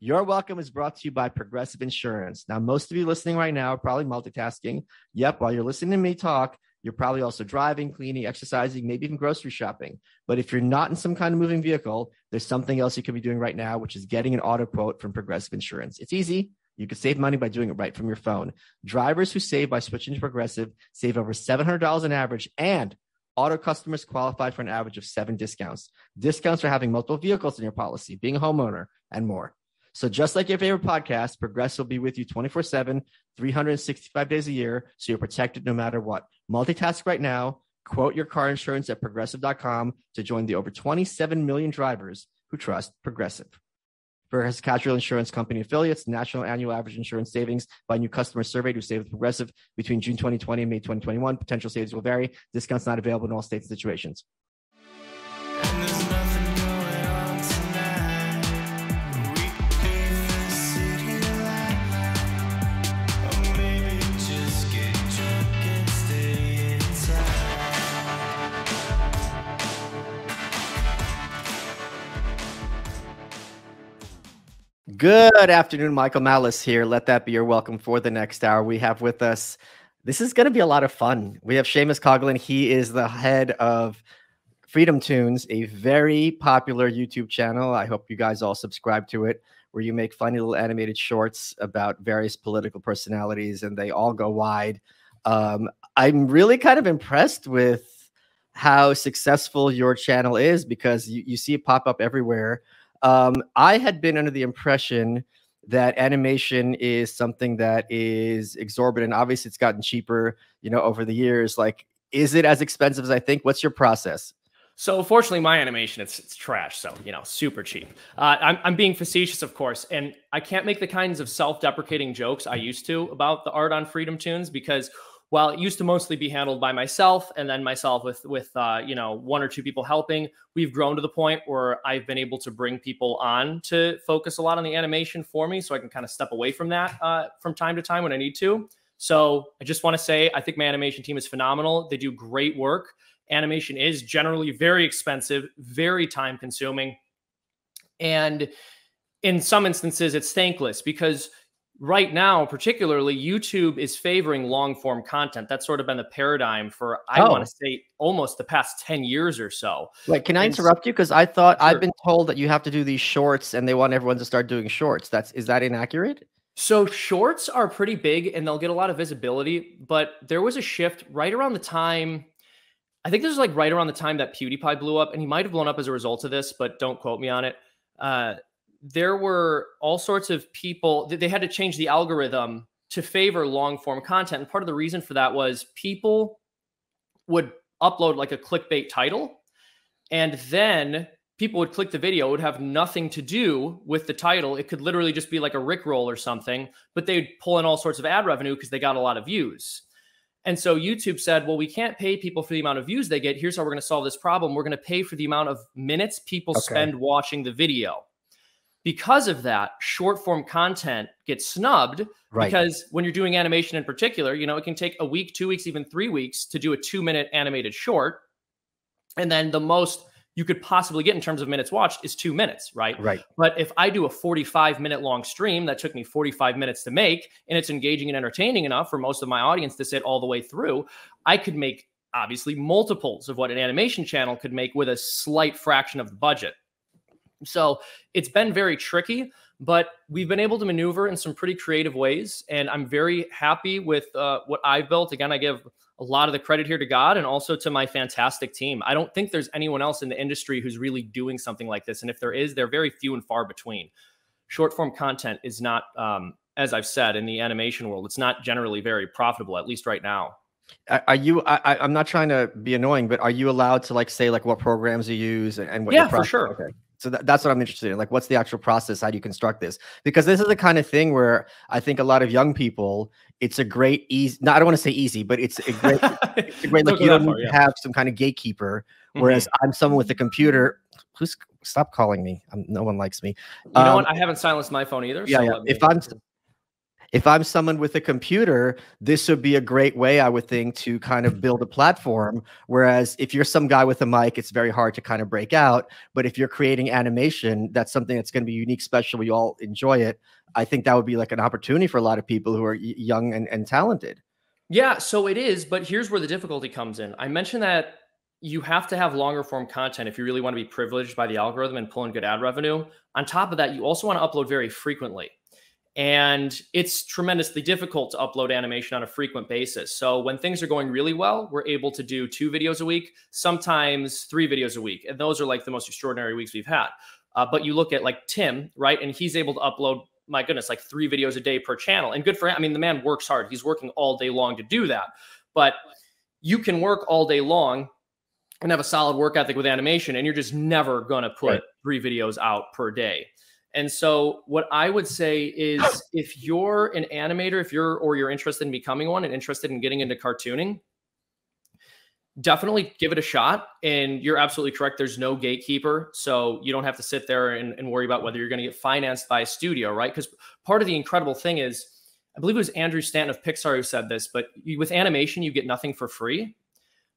Your Welcome is brought to you by Progressive Insurance. Now, most of you listening right now are probably multitasking. Yep, while you're listening to me talk, you're probably also driving, cleaning, exercising, maybe even grocery shopping. But if you're not in some kind of moving vehicle, there's something else you could be doing right now, which is getting an auto quote from Progressive Insurance. It's easy. You can save money by doing it right from your phone. Drivers who save by switching to Progressive save over $700 on average, and auto customers qualify for an average of seven discounts. Discounts for having multiple vehicles in your policy, being a homeowner, and more. So just like your favorite podcast, Progressive will be with you 24 7, 365 days a year, so you're protected no matter what. Multitask right now. Quote your car insurance at progressive.com to join the over 27 million drivers who trust Progressive. Progressive Casualty Insurance Company affiliates, national annual average insurance savings by new customers surveyed who saved with Progressive between June 2020 and May 2021. Potential savings will vary. Discounts not available in all states and situations. Good afternoon, Michael Malice here. Let that be your welcome for the next hour. We have with us, this is going to be a lot of fun. We have Seamus Coughlin. He is the head of FreedomToons, a very popular YouTube channel. I hope you guys all subscribe to it, where you make funny little animated shorts about various political personalities, and they all go wide. Um, I'm really kind of impressed with how successful your channel is because you, you see it pop up everywhere. Um, I had been under the impression that animation is something that is exorbitant. Obviously, it's gotten cheaper, you know, over the years. Like, is it as expensive as I think? What's your process? So fortunately, my animation it's it's trash. So you know, super cheap. Uh, I'm I'm being facetious, of course, and I can't make the kinds of self-deprecating jokes I used to about the art on FreedomToons because while it used to mostly be handled by myself and then myself with with uh, you know one or two people helping. We've grown to the point where i've been able to bring people on to focus a lot on the animation for me so i can kind of step away from that uh, from time to time when i need to. So i just want to say i think my animation team is phenomenal. They do great work. Animation is generally very expensive very time consuming and in some instances it's thankless because right now, particularly, YouTube is favoring long form content. That's sort of been the paradigm for, I oh. want to say, almost the past 10 years or so. Wait, can I and interrupt you? Because I thought sure. I've been told that you have to do these shorts and they want everyone to start doing shorts. That's is that inaccurate? So shorts are pretty big and they'll get a lot of visibility, but there was a shift right around the time. I think this was like right around the time that PewDiePie blew up, and he might have blown up as a result of this, but don't quote me on it. Uh, there were all sorts of people that they had to change the algorithm to favor long form content. And part of the reason for that was people would upload like a clickbait title and then people would click the video it would have nothing to do with the title. It could literally just be like a rickroll or something but they'd pull in all sorts of ad revenue because they got a lot of views. And so youtube said well we can't pay people for the amount of views they get. Here's how we're going to solve this problem. We're going to pay for the amount of minutes people okay. spend watching the video because of that, short form content gets snubbed right. because when you're doing animation in particular, you know, it can take a week, two weeks, even three weeks to do a two minute animated short. And then the most you could possibly get in terms of minutes watched is two minutes, right? Right. But if I do a 45 minute long stream that took me 45 minutes to make and it's engaging and entertaining enough for most of my audience to sit all the way through, I could make obviously multiples of what an animation channel could make with a slight fraction of the budget. So it's been very tricky, but we've been able to maneuver in some pretty creative ways. And I'm very happy with uh, what I've built. Again, I give a lot of the credit here to God and also to my fantastic team. I don't think there's anyone else in the industry who's really doing something like this. And if there is, they're very few and far between. Short form content is not, um, as I've said, in the animation world, it's not generally very profitable, at least right now. Are you? I, am not trying to be annoying, but are you allowed to like say like what programs you use and, and what? Yeah, for sure. Okay. So that, that's what I'm interested in. Like, what's the actual process? How do you construct this? Because this is the kind of thing where I think a lot of young people, it's a great easy. No, I don't want to say easy, but it's a great, it's a great like you don't far, need yeah. to have some kind of gatekeeper. Whereas mm-hmm. I'm someone with a computer. Who's stop calling me? I'm, no one likes me. You um, know what? I haven't silenced my phone either. Yeah, so yeah. If I'm if I'm someone with a computer, this would be a great way, I would think, to kind of build a platform. Whereas if you're some guy with a mic, it's very hard to kind of break out. But if you're creating animation, that's something that's going to be unique, special. We all enjoy it. I think that would be like an opportunity for a lot of people who are young and, and talented. Yeah, so it is. But here's where the difficulty comes in. I mentioned that you have to have longer form content if you really want to be privileged by the algorithm and pull in good ad revenue. On top of that, you also want to upload very frequently. And it's tremendously difficult to upload animation on a frequent basis. So when things are going really well, we're able to do two videos a week, sometimes three videos a week. And those are like the most extraordinary weeks we've had. Uh, but you look at like Tim, right? And he's able to upload, my goodness, like three videos a day per channel. And good for him. I mean, the man works hard. He's working all day long to do that. But you can work all day long and have a solid work ethic with animation, and you're just never going to put right. three videos out per day. And so what I would say is if you're an animator, if you're or you're interested in becoming one and interested in getting into cartooning, definitely give it a shot. And you're absolutely correct. There's no gatekeeper. So you don't have to sit there and, and worry about whether you're going to get financed by a studio, right? Because part of the incredible thing is, I believe it was Andrew Stanton of Pixar who said this, but you, with animation, you get nothing for free.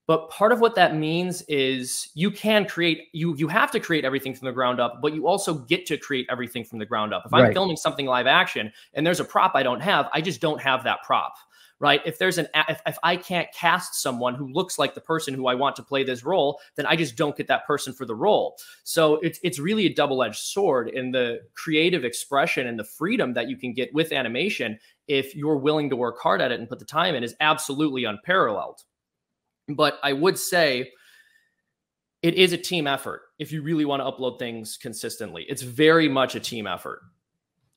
But part of what that means is you can create you you have to create everything from the ground up, but you also get to create everything from the ground up. If I'm right. filming something live action and there's a prop I don't have, I just don't have that prop. Right. If there's an if, if I can't cast someone who looks like the person who I want to play this role, then I just don't get that person for the role. So it's it's really a double-edged sword in the creative expression and the freedom that you can get with animation if you're willing to work hard at it and put the time in is absolutely unparalleled. But I would say it is a team effort if you really want to upload things consistently. It's very much a team effort.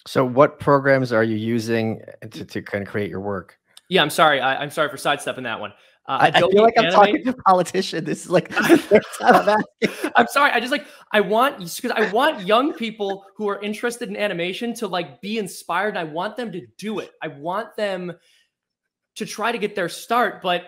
So, what programs are you using to, to kind of create your work? Yeah, I'm sorry. I, am sorry for sidestepping that one. Uh, I, I, feel like I'm talking to a politician. This is like I'm. I'm sorry. I just like I want because I want young people who are interested in animation to like be inspired. And I want them to do it. I want them to try to get their start, but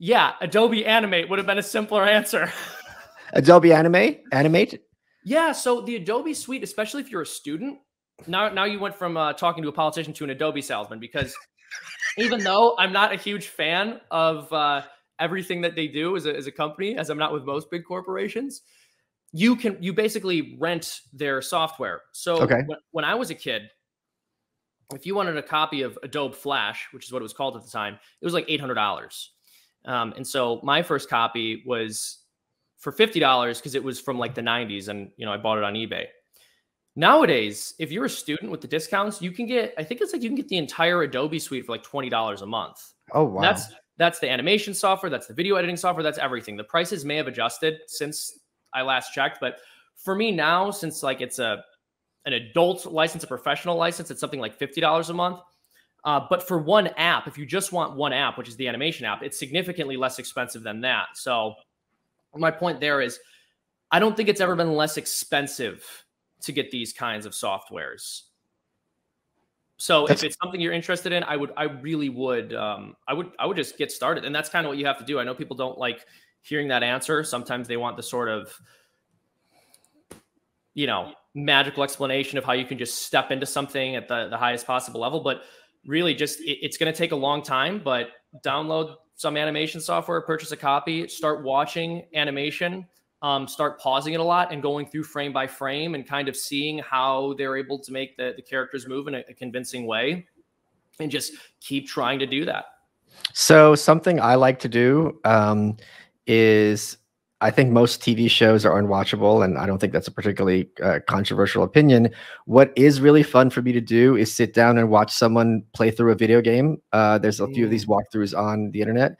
yeah, Adobe Animate would have been a simpler answer. Adobe Animate, Animate. Yeah, so the Adobe suite, especially if you're a student, now now you went from uh, talking to a politician to an Adobe salesman because even though I'm not a huge fan of uh, everything that they do as a, as a company, as I'm not with most big corporations, you can you basically rent their software. So okay. when, when I was a kid, if you wanted a copy of Adobe Flash, which is what it was called at the time, it was like eight hundred dollars. Um, and so my first copy was for $50 because it was from like the 90s and you know I bought it on eBay. Nowadays, if you're a student with the discounts, you can get I think it's like you can get the entire Adobe suite for like $20 a month. Oh wow. That's that's the animation software, that's the video editing software, that's everything. The prices may have adjusted since I last checked, but for me now since like it's a an adult license, a professional license, it's something like $50 a month. Uh, but for one app, if you just want one app, which is the animation app, it's significantly less expensive than that. So my point there is I don't think it's ever been less expensive to get these kinds of softwares. So that's, if it's something you're interested in, I would, I really would, um, I would, I would just get started. And that's kind of what you have to do. I know people don't like hearing that answer. Sometimes they want the sort of, you know, magical explanation of how you can just step into something at the, the highest possible level. But really just it, it's going to take a long time, but download some animation software, purchase a copy, start watching animation, um, start pausing it a lot and going through frame by frame and kind of seeing how they're able to make the, the characters move in a, a convincing way and just keep trying to do that. So something I like to do um, is I think most TV shows are unwatchable, and I don't think that's a particularly uh, controversial opinion. What is really fun for me to do is sit down and watch someone play through a video game. Uh, there's a few of these walkthroughs on the internet.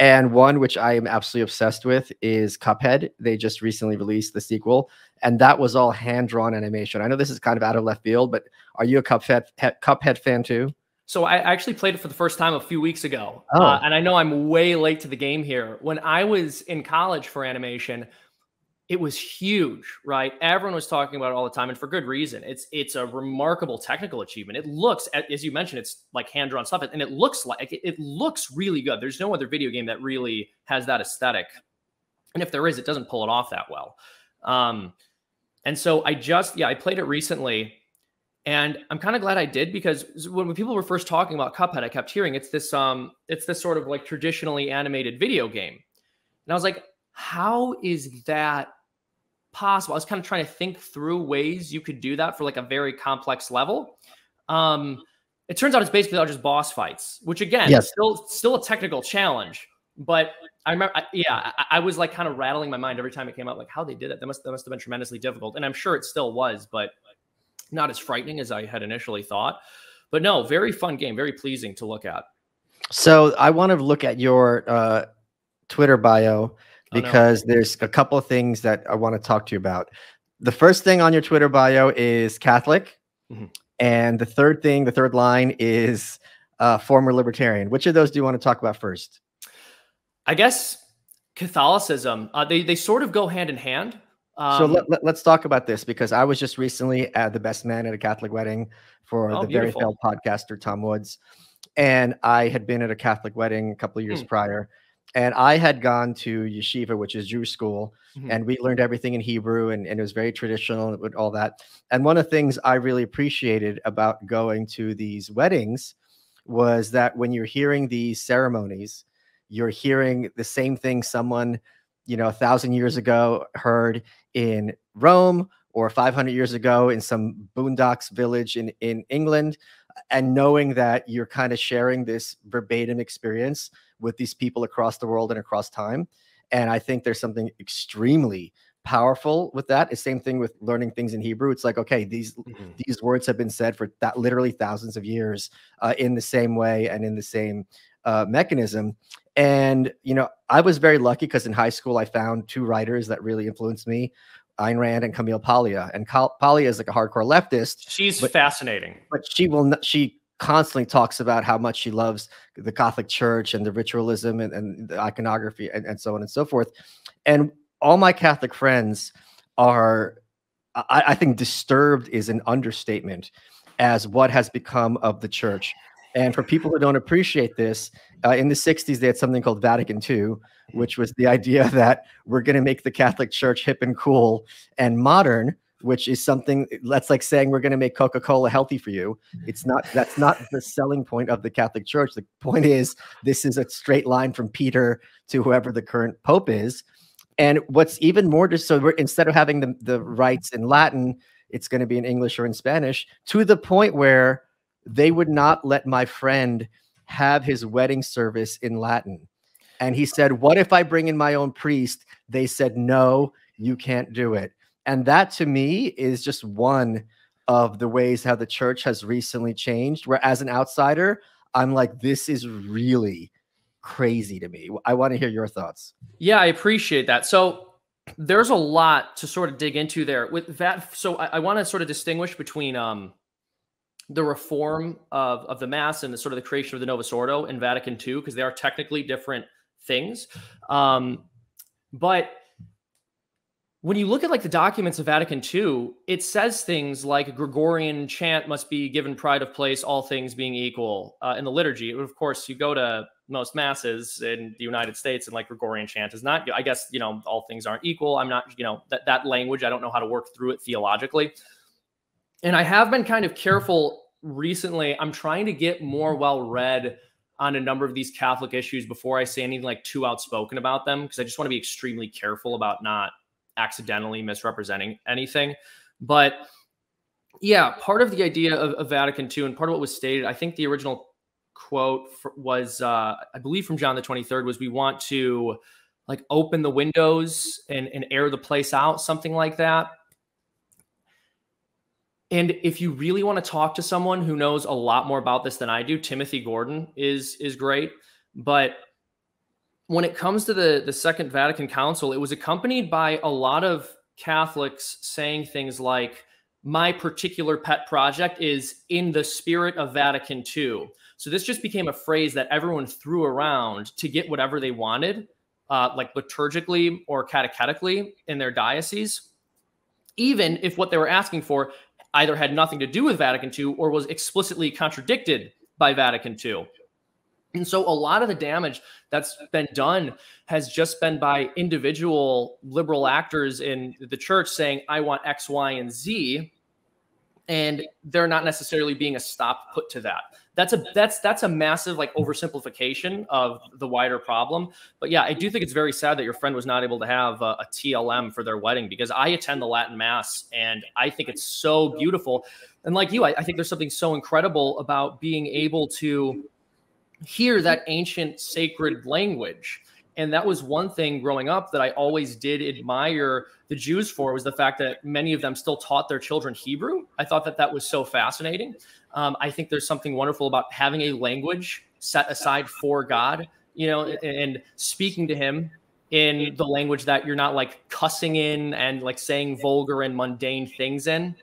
And one which I am absolutely obsessed with is Cuphead. They just recently released the sequel, and that was all hand drawn animation. I know this is kind of out of left field, but are you a Cuphead Cuphead fan too? So I actually played it for the first time a few weeks ago, oh. uh, and I know I'm way late to the game here. When I was in college for animation, it was huge, right? Everyone was talking about it all the time, and for good reason. It's it's a remarkable technical achievement. It looks, as you mentioned, it's like hand drawn stuff, and it looks like it looks really good. There's no other video game that really has that aesthetic, and if there is, it doesn't pull it off that well. Um, and so I just yeah, I played it recently And I'm kind of glad I did because when people were first talking about Cuphead, I kept hearing it's this um it's this sort of like traditionally animated video game. And I was like, how is that possible? I was kind of trying to think through ways you could do that for like a very complex level. Um, it turns out it's basically all just boss fights, which again, yes. still still a technical challenge. But I remember, I, yeah, I, I, was like kind of rattling my mind every time it came out, like how they did it. That must that must have been tremendously difficult, and I'm sure it still was, but not as frightening as I had initially thought. But no, very fun game, very pleasing to look at. So I want to look at your uh, Twitter bio because oh, no. there's a couple of things that I want to talk to you about. The first thing on your Twitter bio is Catholic, mm-hmm. and the third thing, the third line is uh, former libertarian. Which of those do you want to talk about first? I guess Catholicism. Uh, they they sort of go hand in hand. Um, so let, let, us talk about this because I was just recently at the best man at a Catholic wedding for oh, the beautiful. very failed podcaster Tom Woods, and I had been at a Catholic wedding a couple of years mm. prior, and I had gone to yeshiva, which is Jewish school, mm-hmm. and we learned everything in Hebrew, and, and it was very traditional and all that. And one of the things I really appreciated about going to these weddings was that when you're hearing these ceremonies, you're hearing the same thing someone, you know, a thousand years ago heard in Rome or 500 years ago in some boondocks village in in England, and knowing that you're kind of sharing this verbatim experience with these people across the world and across time. And I think there's something extremely powerful with that. The same thing with learning things in Hebrew. It's like, okay, these mm-hmm. these words have been said for that literally thousands of years uh, in the same way and in the same uh, mechanism. And you know, I was very lucky because in high school I found two writers that really influenced me. Ayn Rand and Camille Paglia. And Paglia is like a hardcore leftist. She's but, fascinating. But she will not, she constantly talks about how much she loves the Catholic Church and the ritualism and, and the iconography and, and so on and so forth. And all my Catholic friends are, I, I think, disturbed is an understatement as what has become of the church. And for people who don't appreciate this, uh, in the 60s, they had something called Vatican II, which was the idea that we're going to make the Catholic Church hip and cool and modern which is something that's like saying we're going to make coca-cola healthy for you. It's not that's not the selling point of the catholic church. The point is this is a straight line from peter to whoever the current pope is. And what's even more just so we're instead of having the, the rites in latin it's going to be in english or in spanish to the point where they would not let my friend have his wedding service in latin and he said what if i bring in my own priest they said no you can't do it and that to me is just one of the ways how the church has recently changed. Where as an outsider, I'm like, this is really crazy to me. I want to hear your thoughts. Yeah, I appreciate that. So there's a lot to sort of dig into there with that. So I, I want to sort of distinguish between um, the reform of, of the mass and the sort of the creation of the Novus Ordo in Vatican II, because they are technically different things. Um, but when you look at like the documents of Vatican II, it says things like Gregorian chant must be given pride of place, all things being equal uh, in the liturgy. Of course, you go to most masses in the United States, and like Gregorian chant is not. I guess you know all things aren't equal. I'm not, you know, that that language. I don't know how to work through it theologically, and I have been kind of careful recently. I'm trying to get more well read on a number of these Catholic issues before I say anything like too outspoken about them because I just want to be extremely careful about not accidentally misrepresenting anything. But yeah, part of the idea of, of, Vatican II and part of what was stated, I think the original quote was, uh, I believe from John the 23rd, was we want to like open the windows and, and air the place out, something like that. And if you really want to talk to someone who knows a lot more about this than I do, Timothy Gordon is is great. But when it comes to the the Second Vatican Council, it was accompanied by a lot of Catholics saying things like, "My particular pet project is in the spirit of Vatican II." So this just became a phrase that everyone threw around to get whatever they wanted, uh, like liturgically or catechetically in their diocese, even if what they were asking for either had nothing to do with Vatican II or was explicitly contradicted by Vatican II. And so a lot of the damage that's been done has just been by individual liberal actors in the church saying, I want X, Y, and Z. and they're not necessarily being a stop put to that that's a that's that's a massive like oversimplification of the wider problem but yeah i do think it's very sad that your friend was not able to have a, a, tlm for their wedding because i attend the latin mass and i think it's so beautiful and like you I, I think there's something so incredible about being able to hear that ancient sacred language and that was one thing growing up that I always did admire the Jews for was the fact that many of them still taught their children Hebrew. I thought that that was so fascinating. Um, I think there's something wonderful about having a language set aside for God, you know, and, and speaking to Him in the language that you're not like cussing in and like saying vulgar and mundane things in.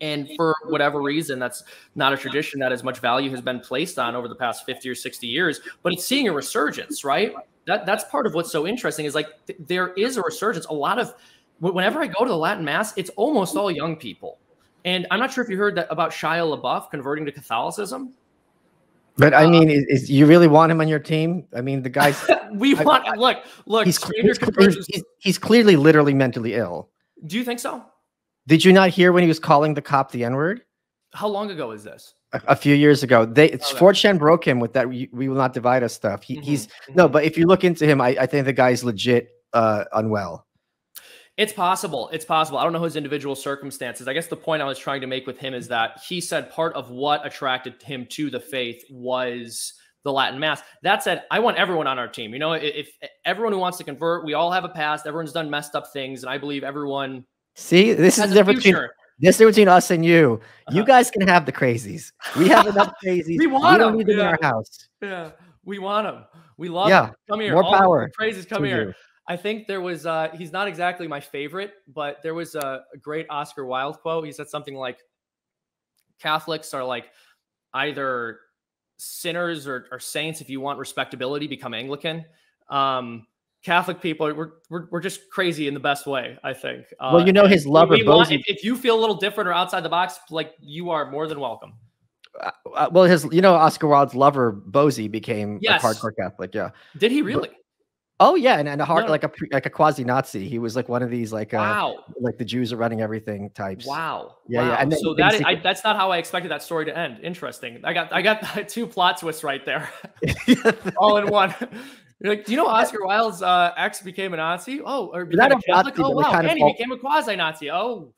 And for whatever reason, that's not a tradition that as much value has been placed on over the past 50 or 60 years, but it's seeing a resurgence, right? that that's part of what's so interesting is like th- there is a resurgence. A lot of whenever I go to the Latin Mass, it's almost all young people. And I'm not sure if you heard that about Shia LaBeouf converting to Catholicism. But I mean, uh, is, is, you really want him on your team? I mean, the guy's. we want. I, look, look. He's, he's, he's, he's, clearly, literally mentally ill. Do you think so? Did you not hear when he was calling the cop the N word? How long ago is this? a, a few years ago. They oh, 4chan broke him with that we, we will not divide us stuff. He, mm-hmm, he's mm-hmm. no, but if you look into him, I, I think the guy's legit uh, unwell. It's possible. It's possible. I don't know his individual circumstances. I guess the point I was trying to make with him is that he said part of what attracted him to the faith was the Latin Mass. That said, I want everyone on our team. You know, if, if everyone who wants to convert, we all have a past. Everyone's done messed up things, and I believe everyone. See, this is the difference between this is between us and you. You uh-huh. guys can have the crazies. We have enough crazies. we want we don't them. need them yeah. in our house. Yeah, we want them. We love yeah. them. Come here. More All power. Crazies, come here. You. I think there was. uh He's not exactly my favorite, but there was a, a great Oscar Wilde quote. He said something like, "Catholics are like either sinners or, or saints. If you want respectability, become Anglican." Um, Catholic people, we're, we're, we're just crazy in the best way, I think. Uh, well, you know, his lover, want, if, if, you feel a little different or outside the box, like you are more than welcome. Uh, uh well, his, you know, Oscar Wilde's lover, Bosie, became yes. a hardcore Catholic. Yeah. Did he really? But, oh yeah, and, and a hard no. like a like a quasi Nazi. He was like one of these like uh, wow, like the Jews are running everything types. Wow. Yeah, wow. yeah. And so that is, I, that's not how I expected that story to end. Interesting. I got I got two plot twists right there, all in one. You're like, do you know Oscar Wilde's uh, ex became a Nazi? Oh, or became a Catholic? oh, wow. and he became a quasi Nazi. Oh.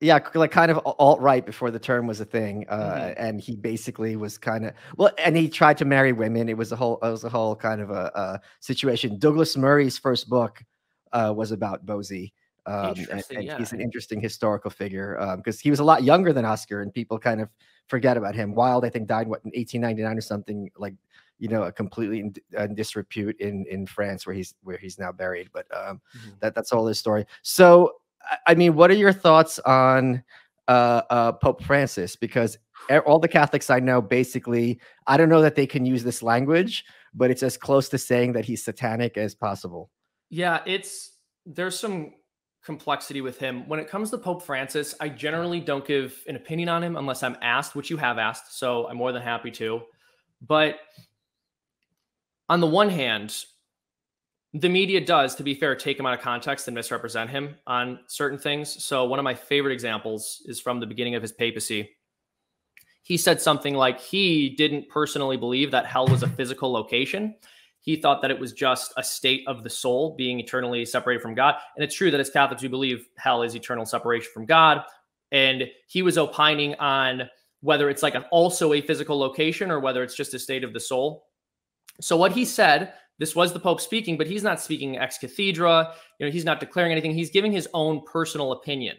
Yeah, like kind of alt right before the term was a thing, uh, mm-hmm. and he basically was kind of well, and he tried to marry women. It was a whole, it was a whole kind of a, a situation. Douglas Murray's first book uh, was about Bosie, um, and, and yeah. he's an interesting historical figure because um, he was a lot younger than Oscar, and people kind of forget about him. Wilde, I think, died what in 1899 or something, like you know, a completely in, uh, disrepute in in France where he's where he's now buried. But um, mm-hmm. that that's all his story. So, I mean, what are your thoughts on uh, uh, Pope Francis? Because all the Catholics I know, basically, I don't know that they can use this language, but it's as close to saying that he's satanic as possible. Yeah, it's there's some complexity with him. When it comes to Pope Francis, I generally don't give an opinion on him unless I'm asked, which you have asked. So I'm more than happy to. But on the one hand, the media does, to be fair, take him out of context and misrepresent him on certain things. So, one of my favorite examples is from the beginning of his papacy. He said something like he didn't personally believe that hell was a physical location. He thought that it was just a state of the soul being eternally separated from God. And it's true that as Catholics, we believe hell is eternal separation from God. And he was opining on whether it's like also a physical location or whether it's just a state of the soul. So what he said, this was the Pope speaking, but he's not speaking ex cathedra. You know, he's not declaring anything. He's giving his own personal opinion.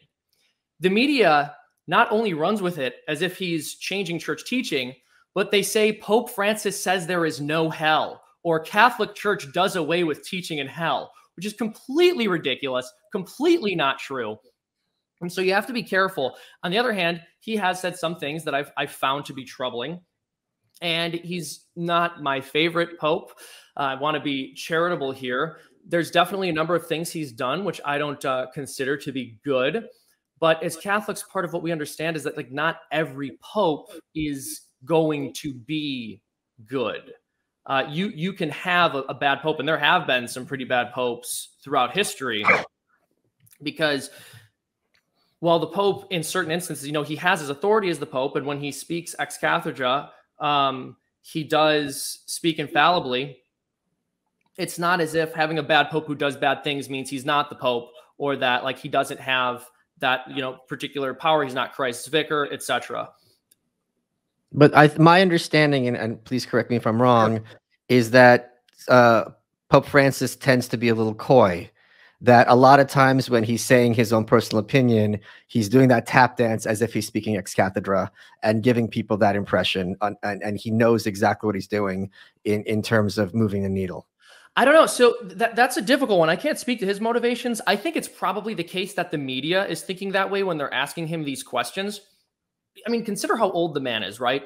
The media not only runs with it as if he's changing church teaching, but they say Pope Francis says there is no hell or Catholic Church does away with teaching in hell, which is completely ridiculous, completely not true. And so you have to be careful. On the other hand, he has said some things that I've, I've found to be troubling and he's not my favorite pope. Uh, I want to be charitable here. There's definitely a number of things he's done which I don't uh, consider to be good. But as Catholics, part of what we understand is that like not every pope is going to be good. Uh, you you can have a, a bad pope, and there have been some pretty bad popes throughout history, because Well, the Pope, in certain instances, you know, he has his authority as the Pope, and when he speaks ex cathedra, um, he does speak infallibly. It's not as if having a bad Pope who does bad things means he's not the Pope, or that like he doesn't have that you know particular power. He's not Christ's vicar, etc. But I, my understanding, and, and please correct me if I'm wrong, is that uh, Pope Francis tends to be a little coy. That a lot of times when he's saying his own personal opinion, he's doing that tap dance as if he's speaking ex cathedra and giving people that impression. On, and, and he knows exactly what he's doing in, in terms of moving the needle. I don't know. So that, that's a difficult one. I can't speak to his motivations. I think it's probably the case that the media is thinking that way when they're asking him these questions. I mean, consider how old the man is, right?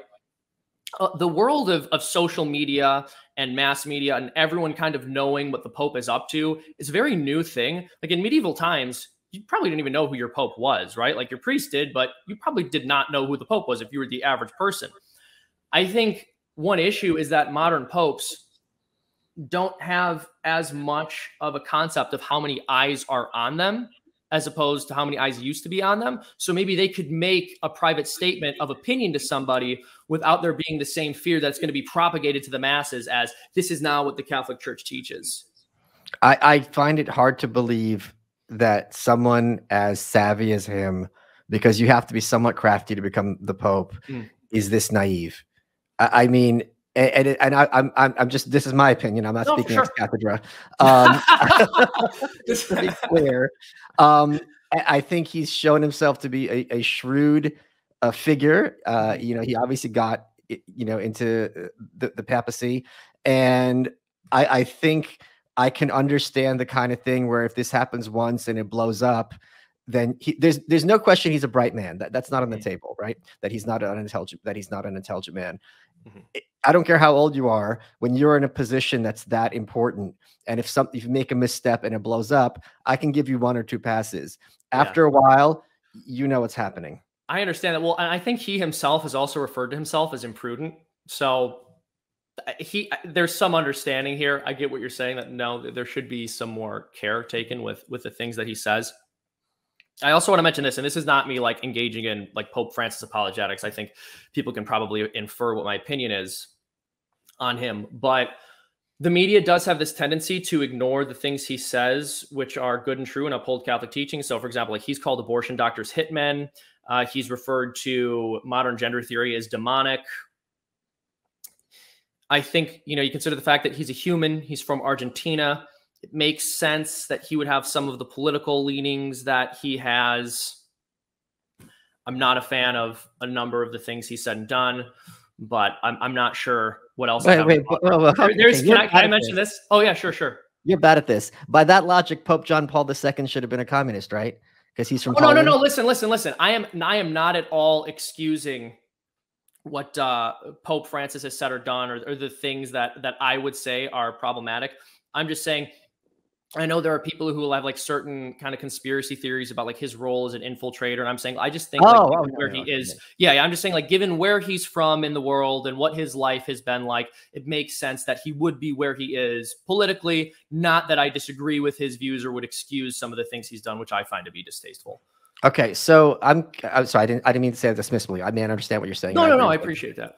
Uh, the world of, of social media and mass media and everyone kind of knowing what the Pope is up to is a very new thing. Like in medieval times, you probably didn't even know who your Pope was, right? Like your priest did, but you probably did not know who the Pope was if you were the average person. I think one issue is that modern popes don't have as much of a concept of how many eyes are on them as opposed to how many eyes used to be on them. So maybe they could make a private statement of opinion to somebody without there being the same fear that's going to be propagated to the masses as this is now what the Catholic Church teaches. I, I find it hard to believe that someone as savvy as him, because you have to be somewhat crafty to become the Pope, mm. is this naive. I, I mean, and and, and I, am I'm I'm just this is my opinion. I'm not no, speaking sure. ex cathedra. Um, just to be clear, um, I think he's shown himself to be a, a shrewd uh, figure. Uh, mm-hmm. you know, he obviously got you know into uh, the, the papacy, and I, I think I can understand the kind of thing where if this happens once and it blows up, then he, there's there's no question he's a bright man. That that's not on the mm-hmm. table, right? That he's not an intelligent that he's not an intelligent man. Mm-hmm. I don't care how old you are. When you're in a position that's that important, and if something if you make a misstep and it blows up, I can give you one or two passes. After yeah. a while, you know what's happening. I understand that. Well, I think he himself has also referred to himself as imprudent. So he there's some understanding here. I get what you're saying that no, there should be some more care taken with with the things that he says. I also want to mention this, and this is not me like engaging in like Pope Francis apologetics. I think people can probably infer what my opinion is on him, but the media does have this tendency to ignore the things he says, which are good and true and uphold Catholic teaching. So, for example, like he's called abortion doctors hitmen. Uh, he's referred to modern gender theory as demonic. I think you know you consider the fact that he's a human. He's from Argentina it makes sense that he would have some of the political leanings that he has. I'm not a fan of a number of the things he said and done, but I'm, I'm not sure what else. Wait, wait, wait, wait, there, there's, can I, can I mention this? this? Oh yeah, sure, sure. You're bad at this. By that logic, Pope John Paul II should have been a communist, right? Because he's from. Oh, no, no, no. Listen, listen, listen. I am, I am not at all excusing what uh, Pope Francis has said or done, or, or the things that that I would say are problematic. I'm just saying I know there are people who will have like certain kind of conspiracy theories about like his role as an infiltrator, and I'm saying I just think oh, like, oh, oh where no, he no, is, yeah, yeah, I'm just saying like given where he's from in the world and what his life has been like, it makes sense that he would be where he is politically. Not that I disagree with his views or would excuse some of the things he's done, which I find to be distasteful. Okay, so I'm I'm sorry, I didn't I didn't mean to say that dismissively. I mean I understand what you're saying. No, no, no, I appreciate that.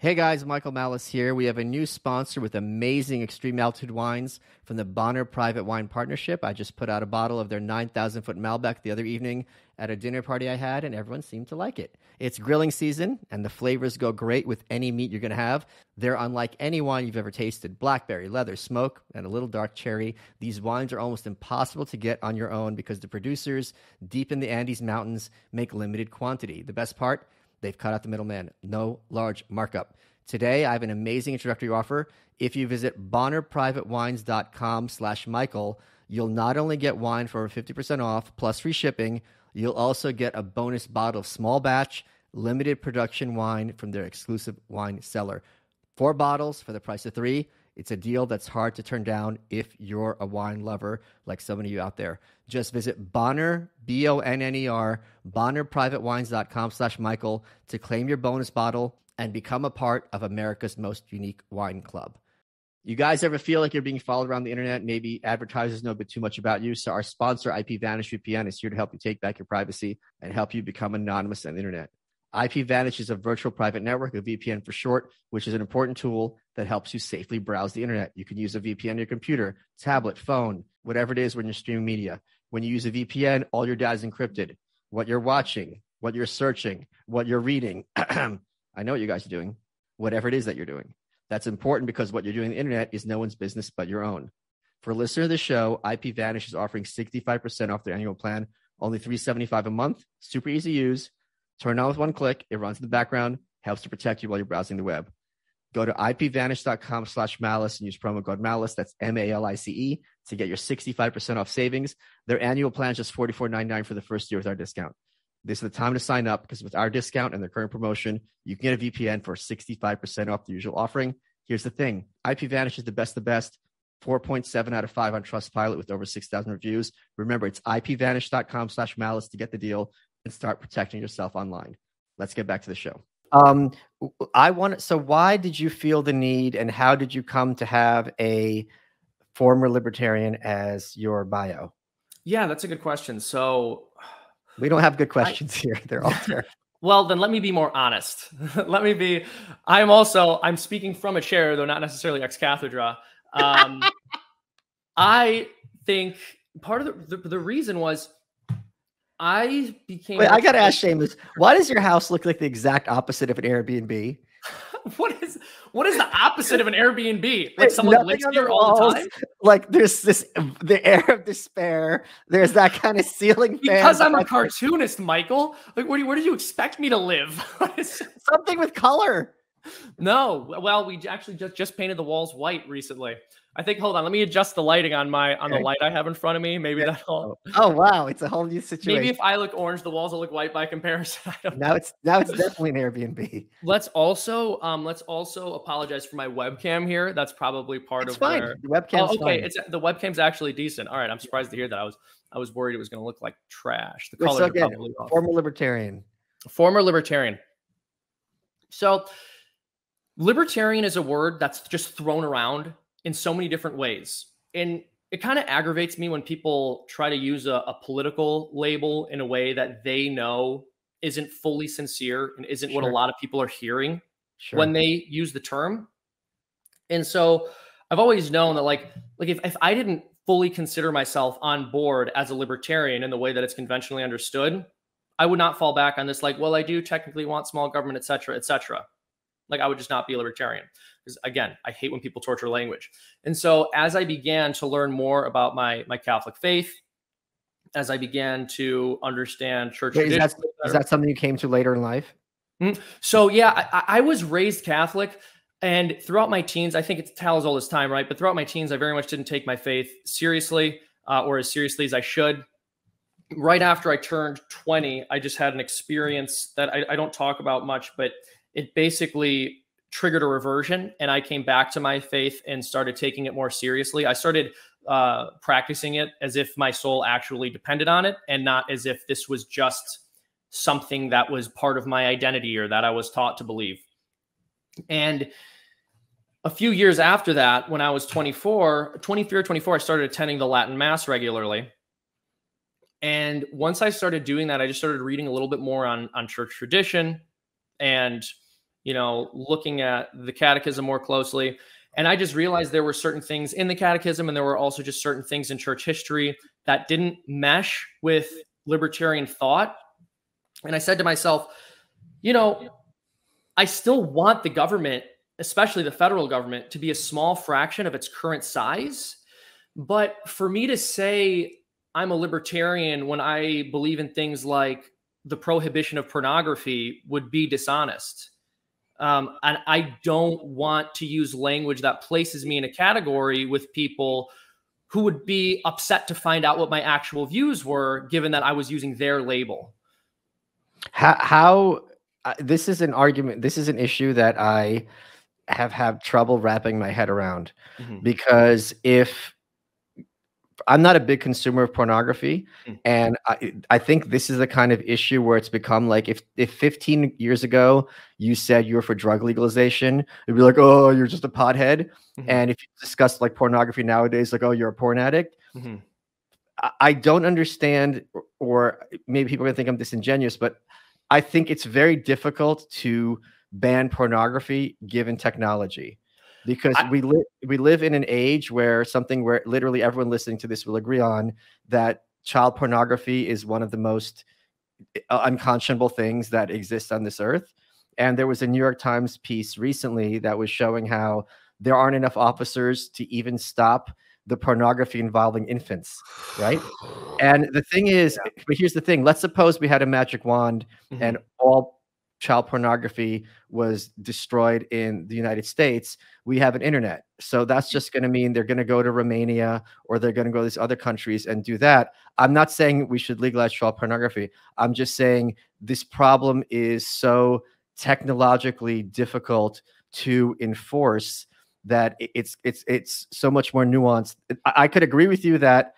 Hey guys, Michael Malice here. We have a new sponsor with amazing extreme altitude wines from the Bonner Private Wine Partnership. I just put out a bottle of their 9,000 foot Malbec the other evening at a dinner party I had, and everyone seemed to like it. It's grilling season, and the flavors go great with any meat you're going to have. They're unlike any wine you've ever tasted blackberry, leather, smoke, and a little dark cherry. These wines are almost impossible to get on your own because the producers deep in the Andes Mountains make limited quantity. The best part? They've cut out the middleman. No large markup. Today, I have an amazing introductory offer. If you visit bonnerprivatewines.com slash Michael, you'll not only get wine for 50% off plus free shipping, you'll also get a bonus bottle of small batch, limited production wine from their exclusive wine cellar. Four bottles for the price of three. It's a deal that's hard to turn down if you're a wine lover like some of you out there. Just visit Bonner, B-O-N-N-E-R, bonnerprivatewines.com slash Michael to claim your bonus bottle and become a part of America's most unique wine club. You guys ever feel like you're being followed around the internet? Maybe advertisers know a bit too much about you. So our sponsor, IPVanish VPN, is here to help you take back your privacy and help you become anonymous on the internet. IPVanish is a virtual private network, a VPN for short, which is an important tool that helps you safely browse the internet. You can use a VPN on your computer, tablet, phone, whatever it is when you're streaming media. When you use a VPN, all your data is encrypted. What you're watching, what you're searching, what you're reading. I know what you guys are doing, whatever it is that you're doing. That's important because what you're doing on the internet is no one's business but your own. For a listener of the show, IPVanish is offering 65% off their annual plan, only 375 a month, super easy to use. Turn on with one click, it runs in the background, helps to protect you while you're browsing the web. Go to ipvanish.com slash malice and use promo code malice. That's M-A-L-I-C-E to get your 65% off savings. Their annual plan is just $44.99 for the first year with our discount. This is the time to sign up because with our discount and their current promotion, you can get a VPN for 65% off the usual offering. Here's the thing IPVanish is the best of the best. 4.7 out of 5 on Trustpilot with over 6,000 reviews. Remember, it's ipvanish.com slash malice to get the deal and start protecting yourself online. Let's get back to the show. Um, I want. So, why did you feel the need, and how did you come to have a former libertarian as your bio? Yeah, that's a good question. So, we don't have good questions I, here. They're all terrible. Well, then let me be more honest. let me be. I'm also. I'm speaking from a chair, though not necessarily ex cathedra. Um, I think part of the, the the reason was I became. Wait, I got to ask Seamus, why does your house look like the exact opposite of an Airbnb? what is what is the opposite of an Airbnb? Like someone lives here all the time. Like there's this the air of despair. There's that kind of ceiling fan. Because I'm a cartoonist, Michael. Like where do, where did you expect me to live? Something with color. No, well, we actually just just painted the walls white recently. I think. Hold on, let me adjust the lighting on my on the light I have in front of me. Maybe that'll. Oh, oh wow, it's a whole new situation. Maybe if I look orange, the walls will look white by comparison. I don't now know. it's now it's definitely an Airbnb. Let's also um let's also apologize for my webcam here. That's probably part it's of fine. Where... The webcam's oh, okay. Fine. It's the webcam's actually decent. All right, I'm surprised to hear that. I was I was worried it was going to look like trash. The color so again, former libertarian. Former libertarian. So libertarian is a word that's just thrown around in so many different ways. And it kind of aggravates me when people try to use a, a, political label in a way that they know isn't fully sincere and isn't sure. what a lot of people are hearing sure. when they use the term. And so I've always known that like like if, if I didn't fully consider myself on board as a libertarian in the way that it's conventionally understood, I would not fall back on this like, well, I do technically want small government, et cetera, et cetera. Like I would just not be a libertarian because again, I hate when people torture language. And so as I began to learn more about my my Catholic faith, as I began to understand church Wait, is, that, is that something you came to later in life? Mm-hmm. So yeah, I, I, was raised Catholic, and throughout my teens, I think it tells all this time, right? But throughout my teens, I very much didn't take my faith seriously, uh, or as seriously as I should. Right after I turned 20, I just had an experience that I, I don't talk about much, but it basically triggered a reversion and I came back to my faith and started taking it more seriously. I started uh, practicing it as if my soul actually depended on it and not as if this was just something that was part of my identity or that I was taught to believe. And a few years after that, when I was 24, 23 or 24, I started attending the Latin Mass regularly. And once I started doing that, I just started reading a little bit more on, on church tradition and you know, looking at the catechism more closely. And I just realized there were certain things in the catechism, and there were also just certain things in church history that didn't mesh with libertarian thought. And I said to myself, you know, I still want the government, especially the federal government, to be a small fraction of its current size. But for me to say I'm a libertarian when I believe in things like the prohibition of pornography would be dishonest. Um, and I don't want to use language that places me in a category with people who would be upset to find out what my actual views were, given that I was using their label. How, how uh, this is an argument, this is an issue that I have had trouble wrapping my head around mm-hmm. because if I'm not a big consumer of pornography, mm. and I, I think this is the kind of issue where it's become like if if 15 years ago you said you were for drug legalization, it'd be like, oh, you're just a pothead, mm-hmm. and if you discuss like pornography nowadays, like, oh, you're a porn addict. Mm-hmm. I, I don't understand, or maybe people are gonna think I'm disingenuous, but I think it's very difficult to ban pornography given technology because I, we live we live in an age where something where literally everyone listening to this will agree on that child pornography is one of the most uh, unconscionable things that exist on this earth and there was a new york times piece recently that was showing how there aren't enough officers to even stop the pornography involving infants right and the thing is yeah. but here's the thing let's suppose we had a magic wand mm-hmm. and all child pornography was destroyed in the United States, we have an internet. So that's mm. just going to mean they're going to go to Romania or they're going to go to these other countries and do that. I'm not saying we should legalize child pornography. I'm just saying this problem is so technologically difficult to enforce that it's it's it's so much more nuanced. I could agree with you that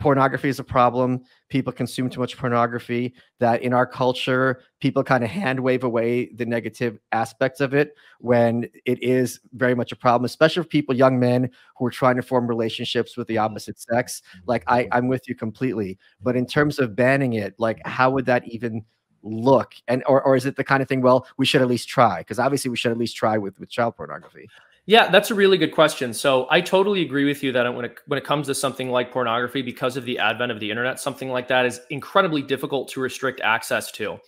pornography is a problem. People consume too much pornography. That in our culture, people kind of hand wave away the negative aspects of it when it is very much a problem, especially for people, young men who are trying to form relationships with the mm-hmm. opposite sex. Like I, I'm with you completely. But in terms of banning it, like how would that even look? And or or is it the kind of thing? Well, we should at least try because obviously we should at least try with with child pornography. Yeah, that's a really good question. So I totally agree with you that when it when it comes to something like pornography, because of the advent of the internet, something like that is incredibly difficult to restrict access to.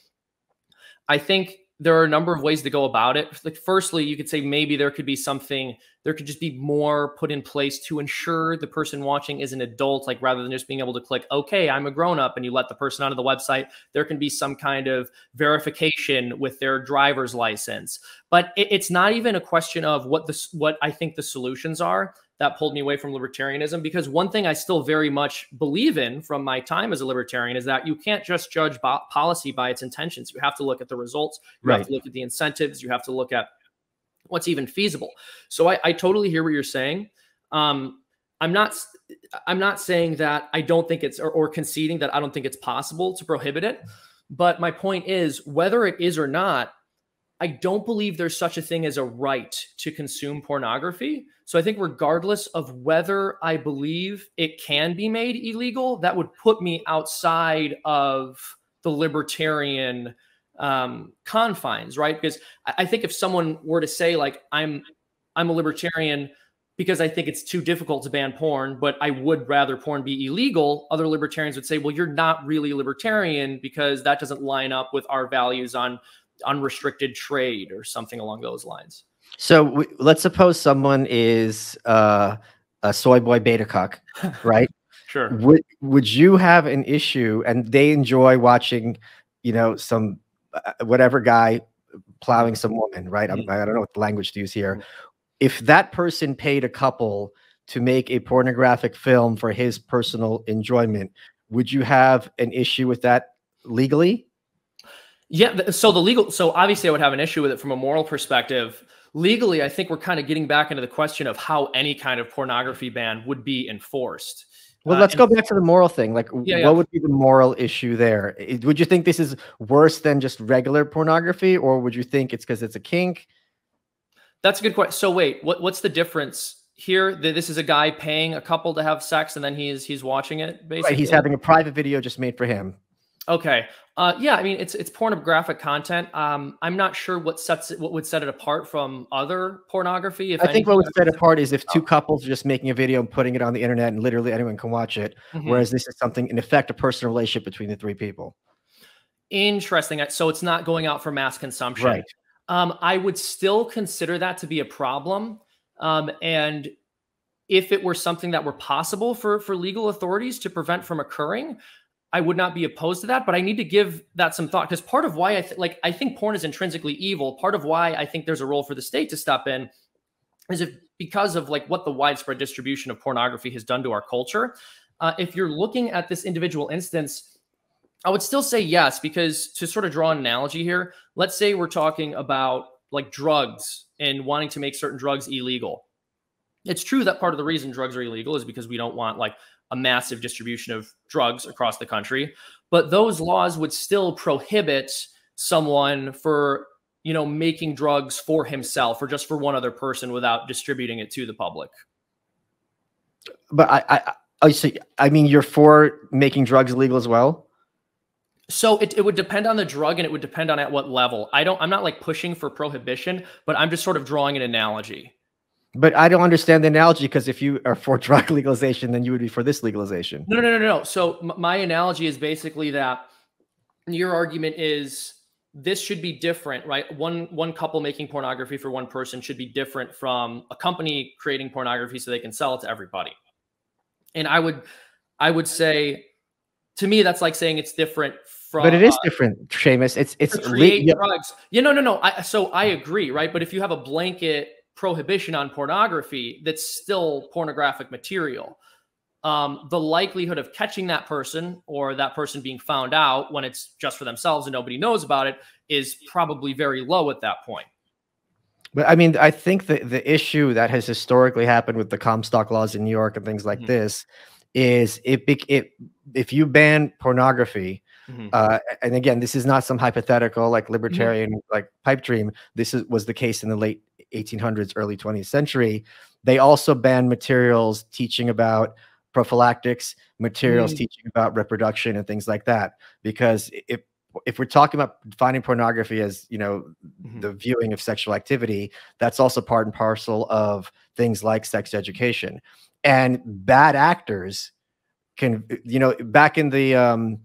I think there are a number of ways to go about it. Like, firstly, you could say maybe there could be something, there could just be more put in place to ensure the person watching is an adult. Like, rather than just being able to click, okay, I'm a grown up, and you let the person onto the website, there can be some kind of verification with their driver's license. But it, it's not even a question of what the what I think the solutions are that pulled me away from libertarianism because one thing I still very much believe in from my time as a libertarian is that you can't just judge bo- policy by its intentions. You have to look at the results, you right. have to look at the incentives, you have to look at what's even feasible. So I, I totally hear what you're saying. Um, I'm not I'm not saying that I don't think it's or, or conceding that I don't think it's possible to prohibit it. But my point is whether it is or not, I don't believe there's such a thing as a right to consume pornography. So I think, regardless of whether I believe it can be made illegal, that would put me outside of the libertarian um, confines, right? Because I think if someone were to say, like, I'm I'm a libertarian because I think it's too difficult to ban porn, but I would rather porn be illegal. Other libertarians would say, well, you're not really libertarian because that doesn't line up with our values on unrestricted trade or something along those lines. So we, let's suppose someone is uh, a soy boy beta cuck, right? sure. Would would you have an issue? And they enjoy watching, you know, some uh, whatever guy plowing some woman, right? Mm-hmm. I don't know what the language to use here. Mm-hmm. If that person paid a couple to make a pornographic film for his personal enjoyment, would you have an issue with that legally? Yeah. So the legal, so obviously I would have an issue with it from a moral perspective. Legally, I think we're kind of getting back into the question of how any kind of pornography ban would be enforced. Well, let's uh, go back to the moral thing. Like, yeah, what yeah. would be the moral issue there? Would you think this is worse than just regular pornography, or would you think it's because it's a kink? That's a good question. So, wait, what, what's the difference here? This is a guy paying a couple to have sex, and then he's he's watching it. Basically, right, he's having a private video just made for him. Okay. Uh, yeah, I mean it's it's pornographic content. Um, I'm not sure what sets it, what would set it apart from other pornography. If I think what would set it apart is if two couples are just making a video and putting it on the internet, and literally anyone can watch it. Mm-hmm. Whereas this is something, in effect, a personal relationship between the three people. Interesting. So it's not going out for mass consumption. Right. Um, I would still consider that to be a problem. Um, and if it were something that were possible for for legal authorities to prevent from occurring, I would not be opposed to that, but I need to give that some thought because part of why I th- like I think porn is intrinsically evil. Part of why I think there's a role for the state to step in is if because of like what the widespread distribution of pornography has done to our culture. Uh, if you're looking at this individual instance, I would still say yes because to sort of draw an analogy here, let's say we're talking about like drugs and wanting to make certain drugs illegal. It's true that part of the reason drugs are illegal is because we don't want like a massive distribution of drugs across the country. But those laws would still prohibit someone for you know making drugs for himself or just for one other person without distributing it to the public. But I, I, I see. I mean, you're for making drugs illegal as well. So it, it would depend on the drug and it would depend on at what level. I don't I'm not like pushing for prohibition, but I'm just sort of drawing an analogy. But I don't understand the analogy because if you are for drug legalization, then you would be for this legalization. No, no, no, no. So m- my analogy is basically that your argument is this should be different, right? One one couple making pornography for one person should be different from a company creating pornography so they can sell it to everybody. And I would I would say to me that's like saying it's different from But it is uh, different, Seamus. It's it's create le- drugs. Yeah, no, no, no. I, so I agree, right? But if you have a blanket prohibition on pornography, that's still pornographic material um, the likelihood of catching that person or that person being found out when it's just for themselves and nobody knows about it is probably very low at that point. But I mean, I think the the issue that has historically happened with the Comstock laws in New York and things like mm-hmm. this is it, it if you ban pornography, mm-hmm. uh, and again, this is not some hypothetical like mm-hmm. libertarian mm-hmm. like pipe dream. This is, was the case in the late 1800s, early 20th century. They also banned materials teaching about prophylactics, materials mm. teaching about reproduction and things like that. Because if if we're talking about defining pornography as you know mm-hmm. the viewing of sexual activity, that's also part and parcel of things like sex education. And bad actors can you know back in the um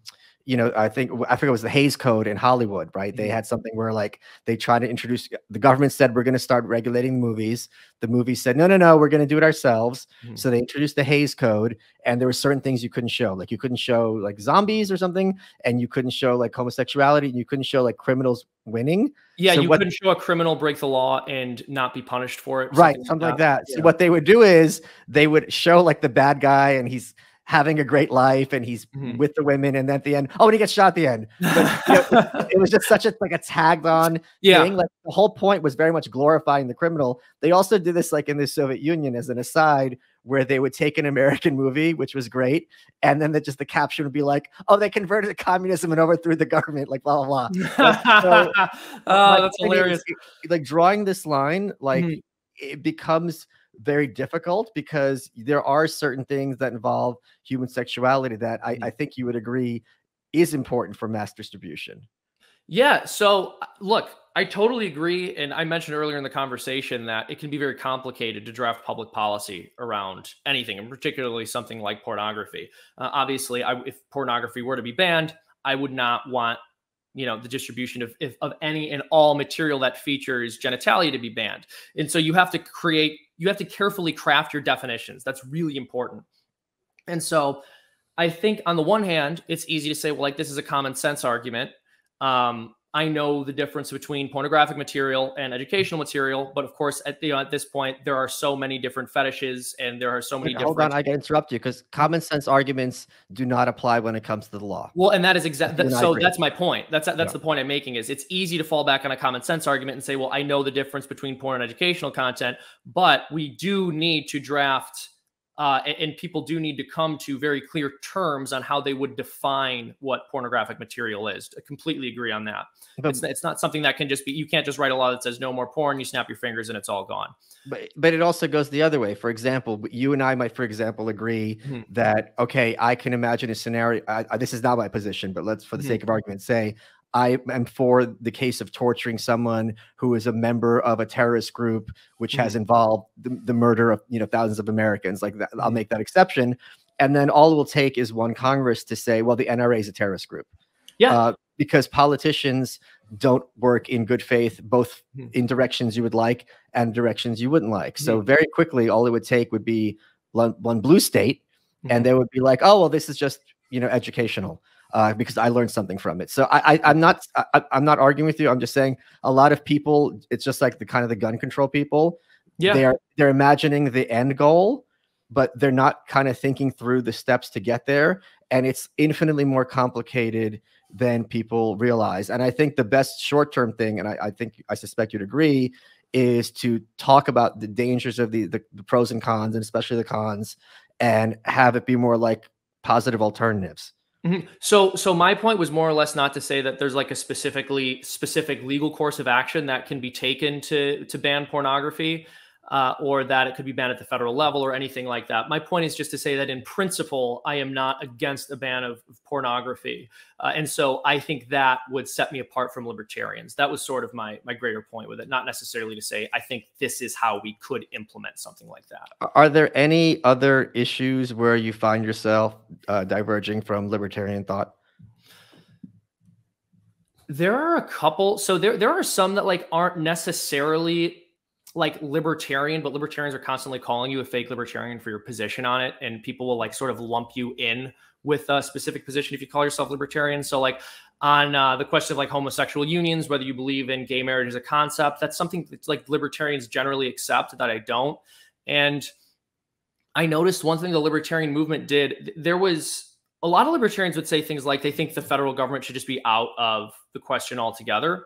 you know, I think I forget it was the Hays Code in Hollywood, right? They mm-hmm. had something where like they tried to introduce the government said we're going to start regulating movies. The movie said no, no, no, we're going to do it ourselves. Mm-hmm. So they introduced the Hays Code, and there were certain things you couldn't show, like you couldn't show like zombies or something, and you couldn't show like homosexuality, and you couldn't show like criminals winning. Yeah, so you what, couldn't show a criminal break the law and not be punished for it. Right, something like that. that. Yeah. So what they would do is they would show like the bad guy, and he's having a great life and he's mm-hmm. with the women and at the end oh and he gets shot at the end but, you know, it was just such a like a tagged on yeah. thing like the whole point was very much glorifying the criminal they also did this like in the soviet union as an aside where they would take an american movie which was great and then the, just the caption would be like oh they converted to communism and overthrew the government like blah blah blah so, oh that's hilarious is, like drawing this line like mm-hmm. it becomes very difficult because there are certain things that involve human sexuality that I, I mm-hmm. think you would agree is important for mass distribution. Yeah. So, uh, look, I totally agree. And I mentioned earlier in the conversation that it can be very complicated to draft public policy around anything, and particularly something like pornography. Uh, obviously, I, if pornography were to be banned, I would not want you know the distribution of, of any and all material that features genitalia to be banned. And so you have to create you have to carefully craft your definitions. That's really important. And so i think on the one hand it's easy to say well like this is a common sense argument. Um, I know the difference between pornographic material and educational material, but of course, at the at this point, there are so many different fetishes, and there are so many. Hold different... on, I can interrupt you because common sense arguments do not apply when it comes to the law. Well, and that is exactly so. That's my point. That's that's yeah. the point I'm making. Is it's easy to fall back on a common sense argument and say, well, I know the difference between porn and educational content, but we do need to draft uh, and, and, people do need to come to very clear terms on how they would define what pornographic material is. I completely agree on that. But, it's, it's not something that can just be, you can't just write a law that says no more porn, you snap your fingers and it's all gone. But, but it also goes the other way. For example, you and I might, for example, agree mm-hmm. that, okay, I can imagine a scenario. I, I, this is not my position, but let's, for the mm-hmm. sake of argument, say I am for the case of torturing someone who is a member of a terrorist group, which mm-hmm. has involved the, the, murder of you know thousands of Americans. Like that, I'll mm-hmm. make that exception. And then all it will take is one Congress to say, well, the NRA is a terrorist group. Yeah. Uh, because politicians don't work in good faith, both mm-hmm. in directions you would like and directions you wouldn't like. So mm-hmm. very quickly, all it would take would be one, one blue state, and mm-hmm. they would be like, oh, well, this is just you know educational uh, because I learned something from it. So I, I am not I, am not arguing with you. I'm just saying a lot of people. It's just like the kind of the gun control people. Yeah, they're they're imagining the end goal, but they're not kind of thinking through the steps to get there, and it's infinitely more complicated than people realize. And I think the best short term thing, and I, I think I suspect you'd agree, is to talk about the dangers of the, the, the pros and cons, and especially the cons, and have it be more like positive alternatives. Mm-hmm. So, so my point was more or less not to say that there's like a specifically specific legal course of action that can be taken to to ban pornography uh, or that it could be banned at the federal level or anything like that. My point is just to say that in principle, I am not against a ban of, of pornography, uh, and so I think that would set me apart from libertarians. That was sort of my my greater point with it, not necessarily to say I think this is how we could implement something like that. Are there any other issues where you find yourself uh, diverging from libertarian thought? There are a couple. So there there are some that like aren't necessarily like libertarian, but libertarians are constantly calling you a fake libertarian for your position on it, and people will like sort of lump you in with a specific position if you call yourself libertarian. So like on uh, the question of like homosexual unions, whether you believe in gay marriage as a concept, that's something that's like libertarians generally accept that I don't. And I noticed one thing the libertarian movement did. There was a lot of libertarians would say things like they think the federal government should just be out of the question altogether.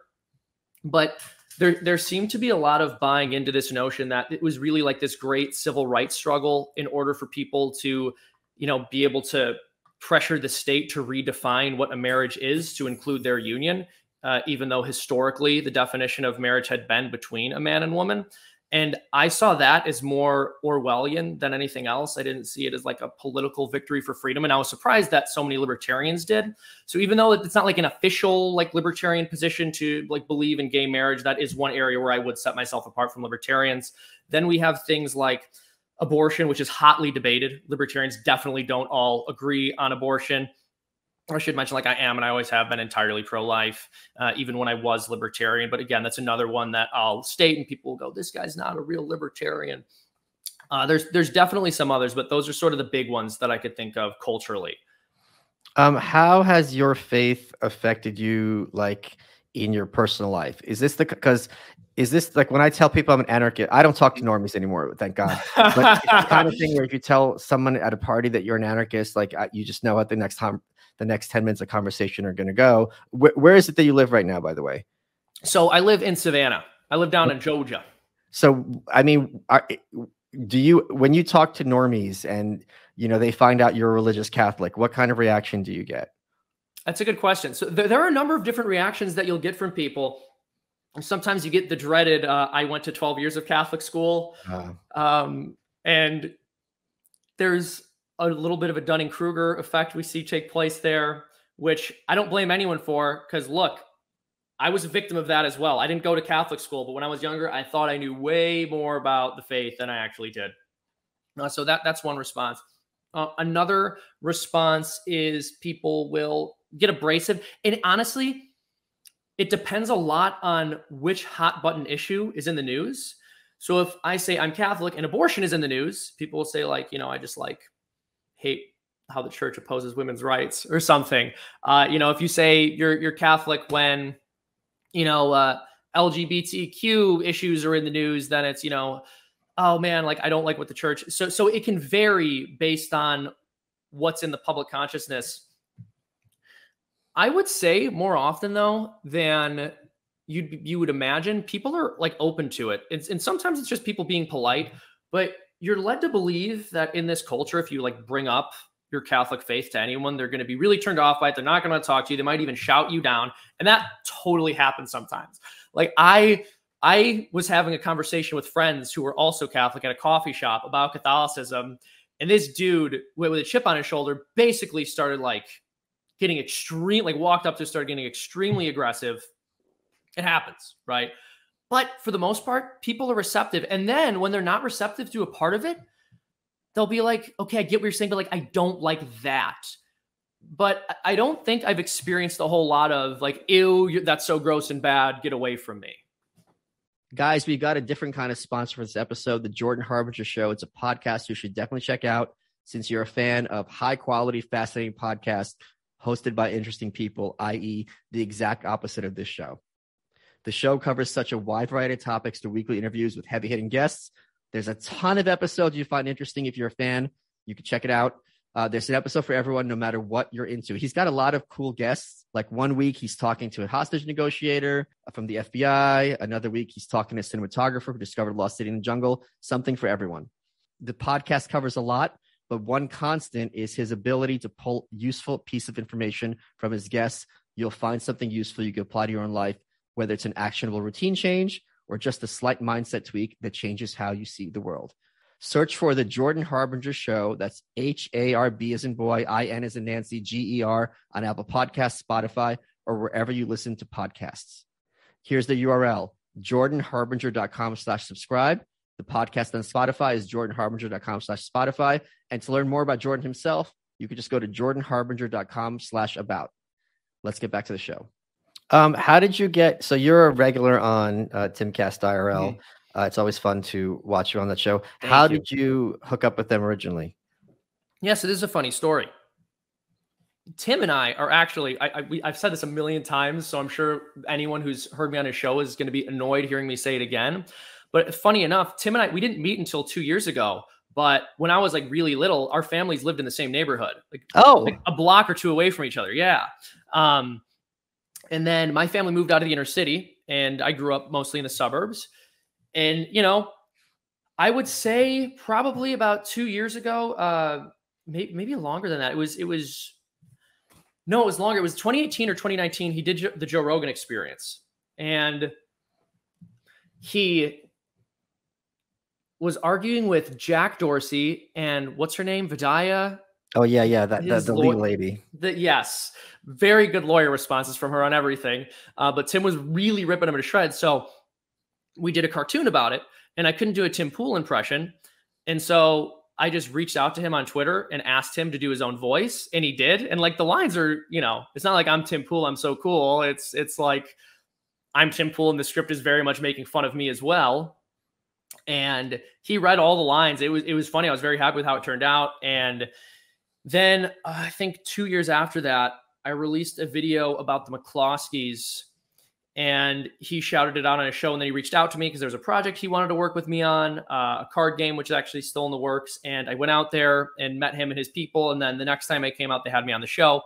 But there there seemed to be a lot of buying into this notion that it was really like this great civil rights struggle in order for people to you know be able to pressure the state to redefine what a marriage is to include their union uh, even though historically the definition of marriage had been between a man and woman and I saw that as more Orwellian than anything else. I didn't see it as like a political victory for freedom. And I was surprised that so many libertarians did. So even though it's not like an official like libertarian position to like believe in gay marriage, that is one area where I would set myself apart from libertarians. Then we have things like abortion, which is hotly debated. Libertarians definitely don't all agree on abortion. I should mention, like I am, and I always have been entirely pro-life, uh, even when I was libertarian. But again, that's another one that I'll state, and people will go, "This guy's not a real libertarian." Uh, there's there's definitely some others, but those are sort of the big ones that I could think of culturally. Um, how has your faith affected you, like in your personal life? Is this the because is this like when I tell people I'm an anarchist? I don't talk to normies anymore, thank God. But it's the kind of thing where if you tell someone at a party that you're an anarchist, like you just know at the next time the next 10 minutes of conversation are going to go. Where, where is it that you live right now, by the way? So I live in Savannah. I live down in Georgia. So, I mean, are, do you, when you talk to normies and, you know, they find out you're a religious Catholic, what kind of reaction do you get? That's a good question. So there, there are a number of different reactions that you'll get from people. Sometimes you get the dreaded, uh, I went to 12 years of Catholic school. Uh, um, and there's a little bit of a Dunning Kruger effect we see take place there, which I don't blame anyone for because look, I was a victim of that as well. I didn't go to Catholic school, but when I was younger, I thought I knew way more about the faith than I actually did. Uh, so that that's one response. Uh, another response is people will get abrasive, and honestly, it depends a lot on which hot button issue is in the news. So if I say I'm Catholic and abortion is in the news, people will say like, you know, I just like hate how the church opposes women's rights or something. Uh, you know, if you say you're you're Catholic when you know uh, LGBTQ issues are in the news, then it's you know, oh man, like I don't like what the church. So so it can vary based on what's in the public consciousness. I would say more often though than you you would imagine, people are like open to it, and, and sometimes it's just people being polite, but you're led to believe that in this culture, if you like bring up your Catholic faith to anyone, they're going to be really turned off by it. They're not going to talk to you. They might even shout you down. And that totally happens sometimes. Like I I was having a conversation with friends who were also Catholic at a coffee shop about Catholicism. And this dude with a chip on his shoulder basically started like getting extreme, like walked up to start getting extremely aggressive. It happens, right? But for the most part, people are receptive. And then when they're not receptive to a part of it, they'll be like, okay, I get what you're saying, but like, I don't like that. But I don't think I've experienced a whole lot of like, ew, that's so gross and bad. Get away from me. Guys, we've got a different kind of sponsor for this episode, the Jordan Harbinger Show. It's a podcast you should definitely check out since you're a fan of high quality, fascinating podcasts hosted by interesting people, i.e., the exact opposite of this show. The show covers such a wide variety of topics through weekly interviews with heavy hitting guests. There's a ton of episodes you find interesting if you're a fan. You can check it out. Uh, there's an episode for everyone, no matter what you're into. He's got a lot of cool guests. Like one week, he's talking to a hostage negotiator from the FBI. Another week, he's talking to a cinematographer who discovered Lost City in the Jungle. Something for everyone. The podcast covers a lot, but one constant is his ability to pull useful piece of information from his guests. You'll find something useful you can apply to your own life, whether it's an actionable routine change or just a slight mindset tweak that changes how you see the world. Search for the Jordan Harbinger Show. That's H A R B as in boy, I N as in Nancy, G E R on Apple Podcasts, Spotify, or wherever you listen to podcasts. Here's the URL jordanharbinger.com slash subscribe. The podcast on Spotify is jordanharbinger.com slash Spotify. And to learn more about Jordan himself, you could just go to jordanharbinger.com slash about. Let's get back to the show. Um, how did you get? So you're a regular on uh, Timcast IRL. Mm-hmm. Uh, it's always fun to watch you on that show. Thank how you. did you hook up with them originally? Yes, it is a funny story. Tim and I are actually, I, I, we, I've said this a million times, so I'm sure anyone who's heard me on his show is going to be annoyed hearing me say it again. But funny enough, Tim and I, we didn't meet until two years ago. But when I was like really little, our families lived in the same neighborhood, like oh, like a block or two away from each other. Yeah. Um, and then my family moved out of the inner city, and I grew up mostly in the suburbs. And you know, I would say probably about two years ago, uh, maybe maybe longer than that. It was it was no, it was longer. It was 2018 or 2019. He did the Joe Rogan Experience, and he was arguing with Jack Dorsey and what's her name, Vijaya. Oh yeah, yeah, that, that the legal lady. The, yes, very good lawyer responses from her on everything. Uh, but Tim was really ripping him to shreds. So we did a cartoon about it, and I couldn't do a Tim Pool impression, and so I just reached out to him on Twitter and asked him to do his own voice, and he did. And like the lines are, you know, it's not like I'm Tim Pool, I'm so cool. It's it's like I'm Tim Pool, and the script is very much making fun of me as well and he read all the lines. It was it was funny. I was very happy with how it turned out. And then uh, I think two years after that, I released a video about the McCloskeys, and he shouted it out on a show. And then he reached out to me because there was a project he wanted to work with me on, uh, a card game which is actually still in the works. And I went out there and met him and his people. And then the next time I came out, they had me on the show,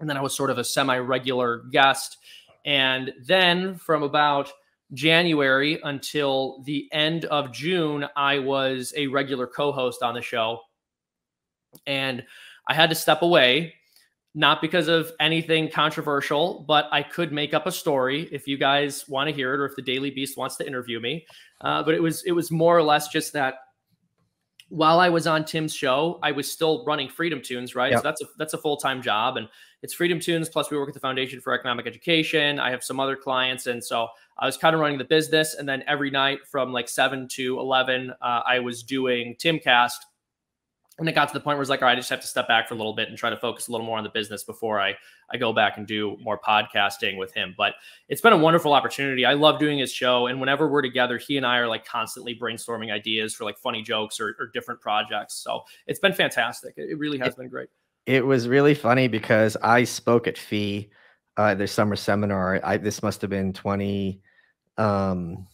and then I was sort of a semi regular guest. And then from about January until the end of June, I was a regular co host on the show. And I had to step away, not because of anything controversial, but I could make up a story if you guys want to hear it or if the Daily Beast wants to interview me. Uh, but it was it was more or less just that while I was on Tim's show, I was still running FreedomToons, right? Yep. So that's a that's a full time job, and it's FreedomToons. Plus, we work at the Foundation for Economic Education. I have some other clients, and so I was kind of running the business. And then every night from like seven to eleven, uh, I was doing Timcast. And it got to the point where it's like, all right, I just have to step back for a little bit and try to focus a little more on the business before I I go back and do more podcasting with him. But it's been a wonderful opportunity. I love doing his show, and whenever we're together, he and I are like constantly brainstorming ideas for like funny jokes or, or different projects. So it's been fantastic. It, really has it, been great. It was really funny because I spoke at FEE, uh, their summer seminar. I this must have been 20 um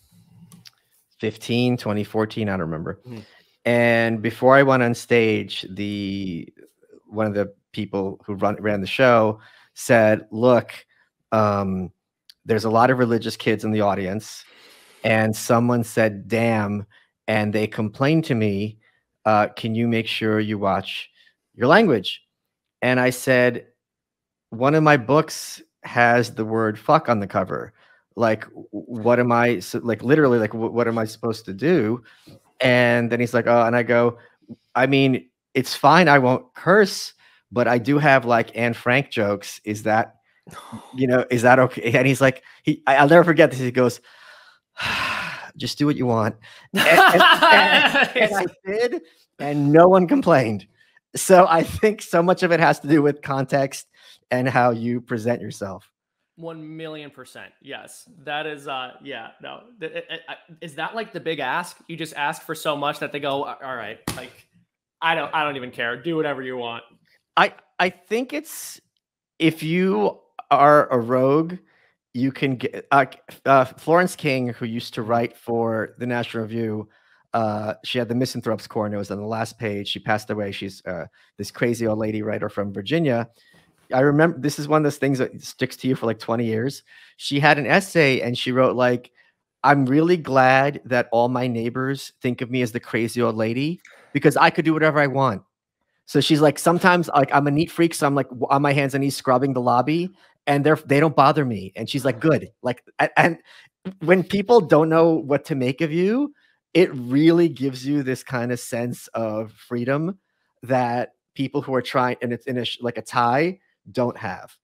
15, 2014, I don't remember. Mm. And before I went on stage, the one of the people who run, ran the show said, "Look, um, there's a lot of religious kids in the audience, and someone said, damn,' and they complained to me, uh, can you make sure you watch your language?" And I said, "One of my books has the word fuck on the cover." Like, what am I like? Literally, like, what am I supposed to do? And then he's like, "Oh," and I go, "I mean, it's fine. I won't curse." but I do have like Anne Frank jokes. Is that, you know, is that okay? And he's like, he, I, will never forget this. He goes, just do what you want. And, and, and, and I did, and no one complained. So I think so much of it has to do with context and how you present yourself. One million percent. Yes. That is, uh, yeah, no. Is that like the big ask? You just ask for so much that they go, all right, like, I don't, I don't even care. Do whatever you want. I I think it's if you are a rogue, you can get uh, uh, Florence King, who used to write for the National Review. Uh, she had the Misanthropes Corner. It was on the last page. She passed away. She's uh, this crazy old lady writer from Virginia. I remember this is one of those things that sticks to you for like 20 years. She had an essay and she wrote like, "I'm really glad that all my neighbors think of me as the crazy old lady because I could do whatever I want." So she's like, sometimes like I'm a neat freak, so I'm like on my hands and knees scrubbing the lobby, and they're they don't bother me. And she's like, good. Like, and when people don't know what to make of you, it really gives you this kind of sense of freedom that people who are trying and it's in a like a tie don't have.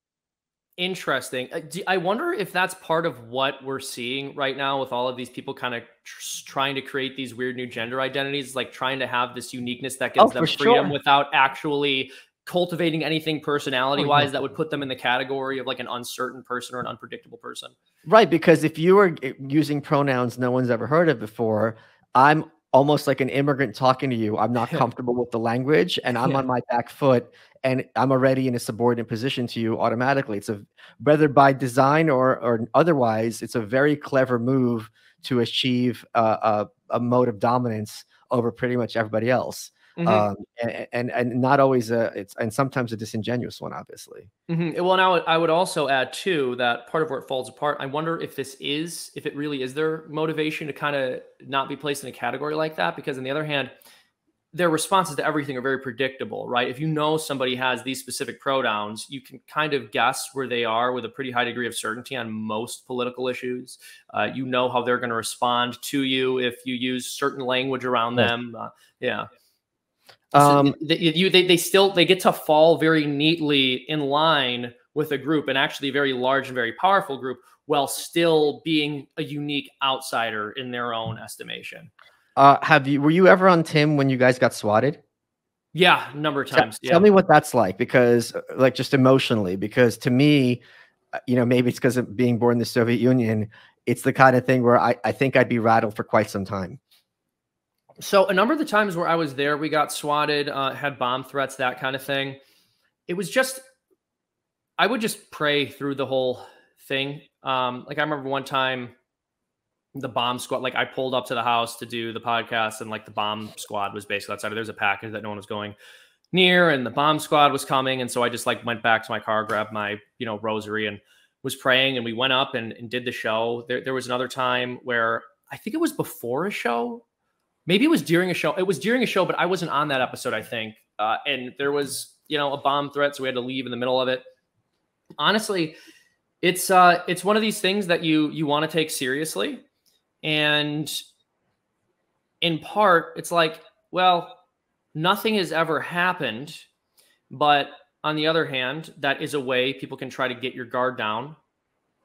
Interesting. Uh, I wonder if that's part of what we're seeing right now with all of these people kind of tr- trying to create these weird new gender identities, like trying to have this uniqueness that gives oh, them freedom sure. without actually cultivating anything personality wise oh, yeah. that would put them in the category of like an uncertain person or an unpredictable person. Right. Because if you are eh, using pronouns no one's ever heard of before, I'm almost like an immigrant talking to you. I'm not comfortable with the language and I'm yeah. on my back foot and I'm already in a subordinate position to you automatically. It's a whether by design or or otherwise, it's a very clever move to achieve a, a mode of dominance over pretty much everybody else. Mm-hmm. Um, and, and, and not always a it's and sometimes a disingenuous one, obviously. Mm-hmm. Well, now I would also add too that part of where it falls apart. I wonder if this is if it really is their motivation to kind of not be placed in a category like that. Because on the other hand, their responses to everything are very predictable, right? If you know somebody has these specific pronouns, you can kind of guess where they are with a pretty high degree of certainty on most political issues. Uh, you know how they're going to respond to you if you use certain language around them. Uh, yeah. Um, so they, you, they, they still they get to fall very neatly in line with a group, and actually a very large and very powerful group, while still being a unique outsider in their own estimation. Uh, have you were you ever on Tim when you guys got swatted? Yeah, number of times. Tell, yeah. me what that's like because uh, like just emotionally because to me, uh, you know, maybe it's because of being born in the Soviet Union, it's the kind of thing where I, I think I'd be rattled for quite some time. So a number of the times where I was there, we got swatted, uh, had bomb threats, that kind of thing. It was just, I would just pray through the whole thing. Um, like I remember one time, the bomb squad, like I pulled up to the house to do the podcast, and like the bomb squad was basically outside. There's a package that no one was going near, and the bomb squad was coming, and so I just like went back to my car, grabbed my you know rosary, and was praying, and we went up and, and did the show. There, there was another time where I think it was before a show maybe it was during a show. It was during a show, but I wasn't on that episode, I think. Uh, and there was, you know, a bomb threat, so we had to leave in the middle of it. Honestly, it's uh it's one of these things that you you want to take seriously. And in part, it's like, well, nothing has ever happened, but on the other hand, that is a way people can try to get your guard down.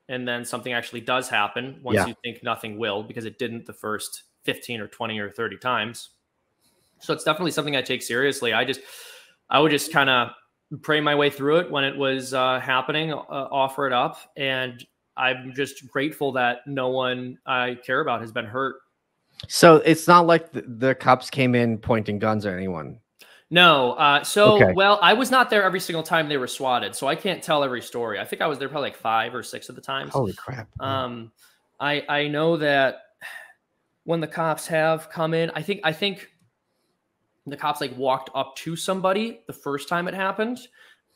And then something actually does happen once yeah. you think nothing will, because it didn't the first 15 or 20 or 30 times. So it's definitely something I take seriously. I just, I would just kind of pray my way through it when it was uh, happening, uh, offer it up. And I'm just grateful that no one I care about has been hurt. So it's not like the, the cops came in pointing guns at anyone. No. Uh, so, okay. well, I was not there every single time they were swatted, so I can't tell every story. I think I was there probably like five or six of the times. Holy crap! Um, I I know that when the cops have come in. I think I think the cops like walked up to somebody the first time it happened.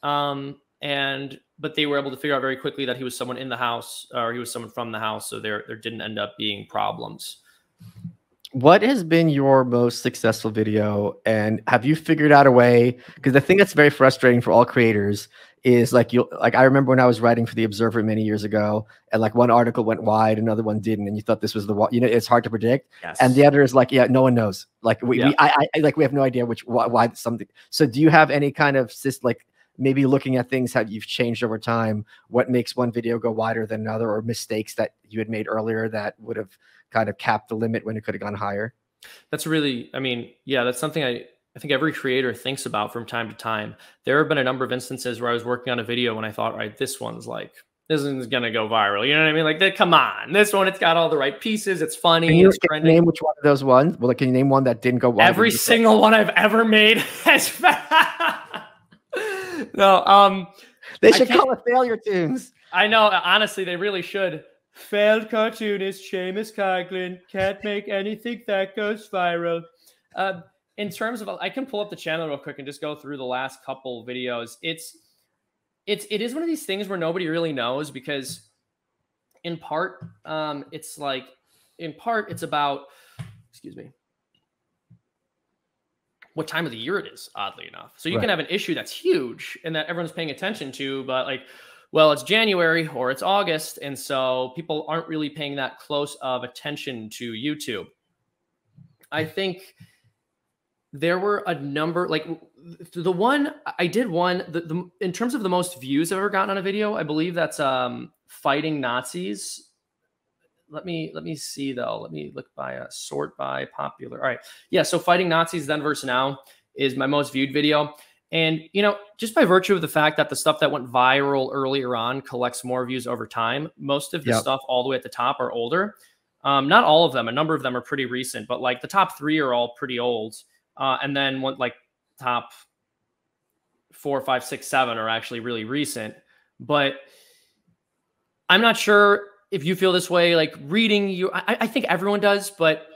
Um, and but they were able to figure out very quickly that he was someone in the house or he was someone from the house, so there there didn't end up being problems. What has been your most successful video, and have you figured out a way? Because the thing that's very frustrating for all creators is like you like I remember when I was writing for the Observer many years ago, and like one article went wide, another one didn't, and you thought this was the one. You know, it's hard to predict. Yes. And the editor is like, yeah, no one knows. Like we, yeah. we I, I like we have no idea which why, why something. So do you have any kind of system like maybe looking at things how you've changed over time? What makes one video go wider than another, or mistakes that you had made earlier that would have kind of capped the limit when it could have gone higher? That's really, I mean, yeah, that's something I I think every creator thinks about from time to time. There have been a number of instances where I was working on a video and I thought, right, this one's like, this one's gonna go viral. You know what I mean? Like, come on, this one, it's got all the right pieces. It's funny. Can you, it's can name which one of those ones? Well, like, can you name one that didn't go viral? Every single one I've ever made has. no, um, they should call it failure tunes. I know. Honestly, they really should. Failed cartoonist Seamus Coughlin can't make anything that goes viral. Uh, in terms of I can pull up the channel real quick and just go through the last couple videos. It's it's it is one of these things where nobody really knows because in part um it's like in part it's about excuse me what time of the year it is, oddly enough. So you right. can have an issue that's huge and that everyone's paying attention to, but like, well, it's January or it's August. And so people aren't really paying that close of attention to YouTube. I think there were a number like the one I did one the, the in terms of the most views I've ever gotten on a video, I believe that's um fighting Nazis. Let me let me see though. Let me look by a sort by popular. All right. Yeah, so fighting Nazis then versus now is my most viewed video. And you know, just by virtue of the fact that the stuff that went viral earlier on collects more views over time, most of the yep. stuff all the way at the top are older. Um, not all of them, a number of them are pretty recent, but like the top three are all pretty old. Uh, and then one like top four, five, six, seven are actually really recent. But I'm not sure if you feel this way, like reading you, I, I think everyone does, but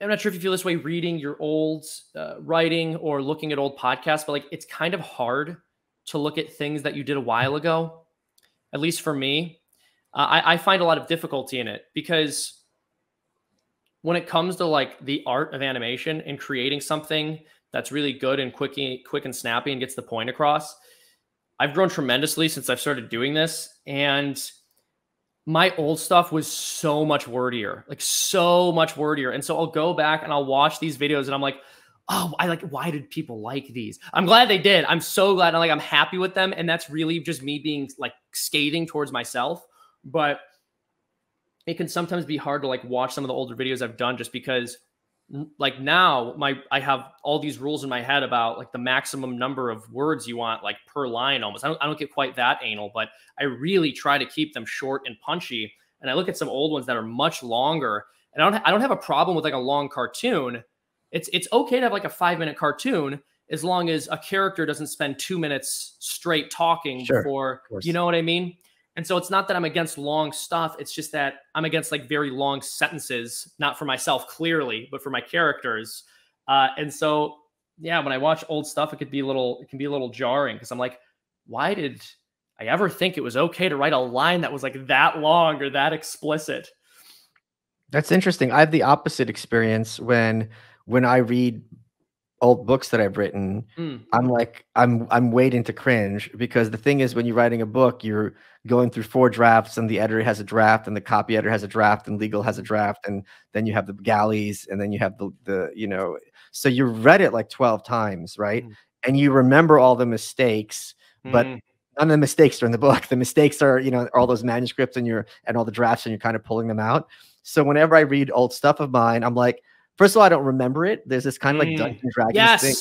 I'm not sure if you feel this way reading your old uh, writing or looking at old podcasts, but like it's kind of hard to look at things that you did a while ago. At least for me, uh, I, I find a lot of difficulty in it because when it comes to like the art of animation and creating something that's really good and quick, quick and snappy and gets the point across, I've grown tremendously since I've started doing this. And my old stuff was so much wordier, like so much wordier. And so I'll go back and I'll watch these videos and I'm like, oh, I like, why did people like these? I'm glad they did. I'm so glad. I'm like, I'm happy with them. And that's really just me being like skating towards myself. But it can sometimes be hard to like watch some of the older videos I've done just because like now my I have all these rules in my head about like the maximum number of words you want like per line almost. I don't I don't get quite that anal, but I really try to keep them short and punchy. And I look at some old ones that are much longer, and I don't I don't have a problem with like a long cartoon. It's it's okay to have like a 5-minute cartoon as long as a character doesn't spend 2 minutes straight talking sure, before, you know what I mean? And so it's not that I'm against long stuff. It's just that I'm against like very long sentences, not for myself clearly, but for my characters. Uh, and so, yeah, when I watch old stuff, it could be a little, it can be a little jarring because I'm like, why did I ever think it was okay to write a line that was like that long or that explicit? That's interesting. I have the opposite experience when when I read old books that I've written, mm. I'm like, I'm I'm waiting to cringe because the thing is when you're writing a book, you're going through four drafts and the editor has a draft and the copy editor has a draft and legal has a draft and then you have the galleys and then you have the the you know so you read it like 12 times right mm. and you remember all the mistakes but mm. none of the mistakes are in the book the mistakes are you know all those manuscripts and you're and all the drafts and you're kind of pulling them out so whenever i read old stuff of mine i'm like first of all i don't remember it there's this kind of like mm. dungeon dragons yes. thing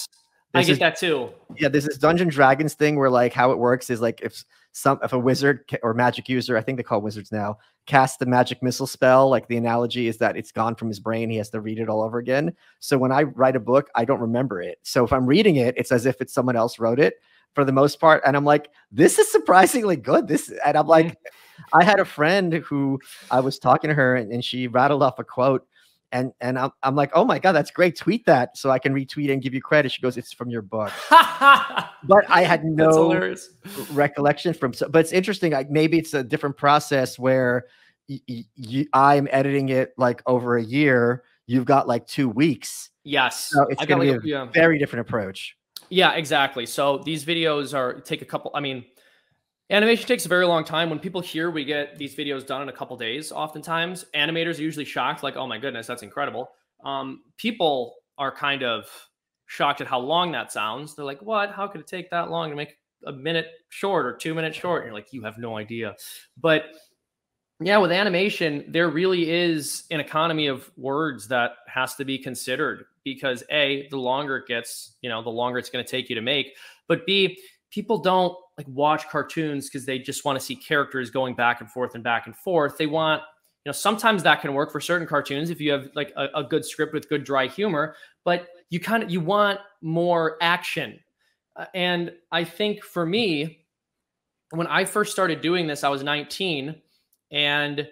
I get that too. Yeah, there's this Dungeon Dragons thing where like how it works is like if some if a wizard or magic user, I think they call wizards now, casts the magic missile spell, like the analogy is that it's gone from his brain, he has to read it all over again. So when I write a book, I don't remember it. So if I'm reading it, it's as if it's someone else wrote it for the most part, and I'm like, this is surprisingly good. This and I'm like, I had a friend who I was talking to her and, and she rattled off a quote and and I'm, I'm like, oh my god, that's great. Tweet that so I can retweet and give you credit. She goes, it's from your book, but I had no recollection from. So, but it's interesting. Like maybe it's a different process where I'm editing it like over a year. You've got like two weeks. Yes, so it's going to be a yeah. Um very different approach. Yeah, exactly. So these videos are take a couple. I mean, Animation takes a very long time. When people hear we get these videos done in a couple days, oftentimes animators are usually shocked, like, "Oh my goodness, that's incredible." Um, people are kind of shocked at how long that sounds. They're like, "What? How could it take that long to make a minute short or two minutes short?" And you're like, "You have no idea." But yeah, with animation, there really is an economy of words that has to be considered because a, the longer it gets, you know, the longer it's going to take you to make. But b, people don't like watch cartoons because they just want to see characters going back and forth and back and forth. They want, you know, sometimes that can work for certain cartoons if you have like a, a good script with good dry humor, but you kind of you want more action. Uh, and I think for me, when I first started doing this, I was 19 and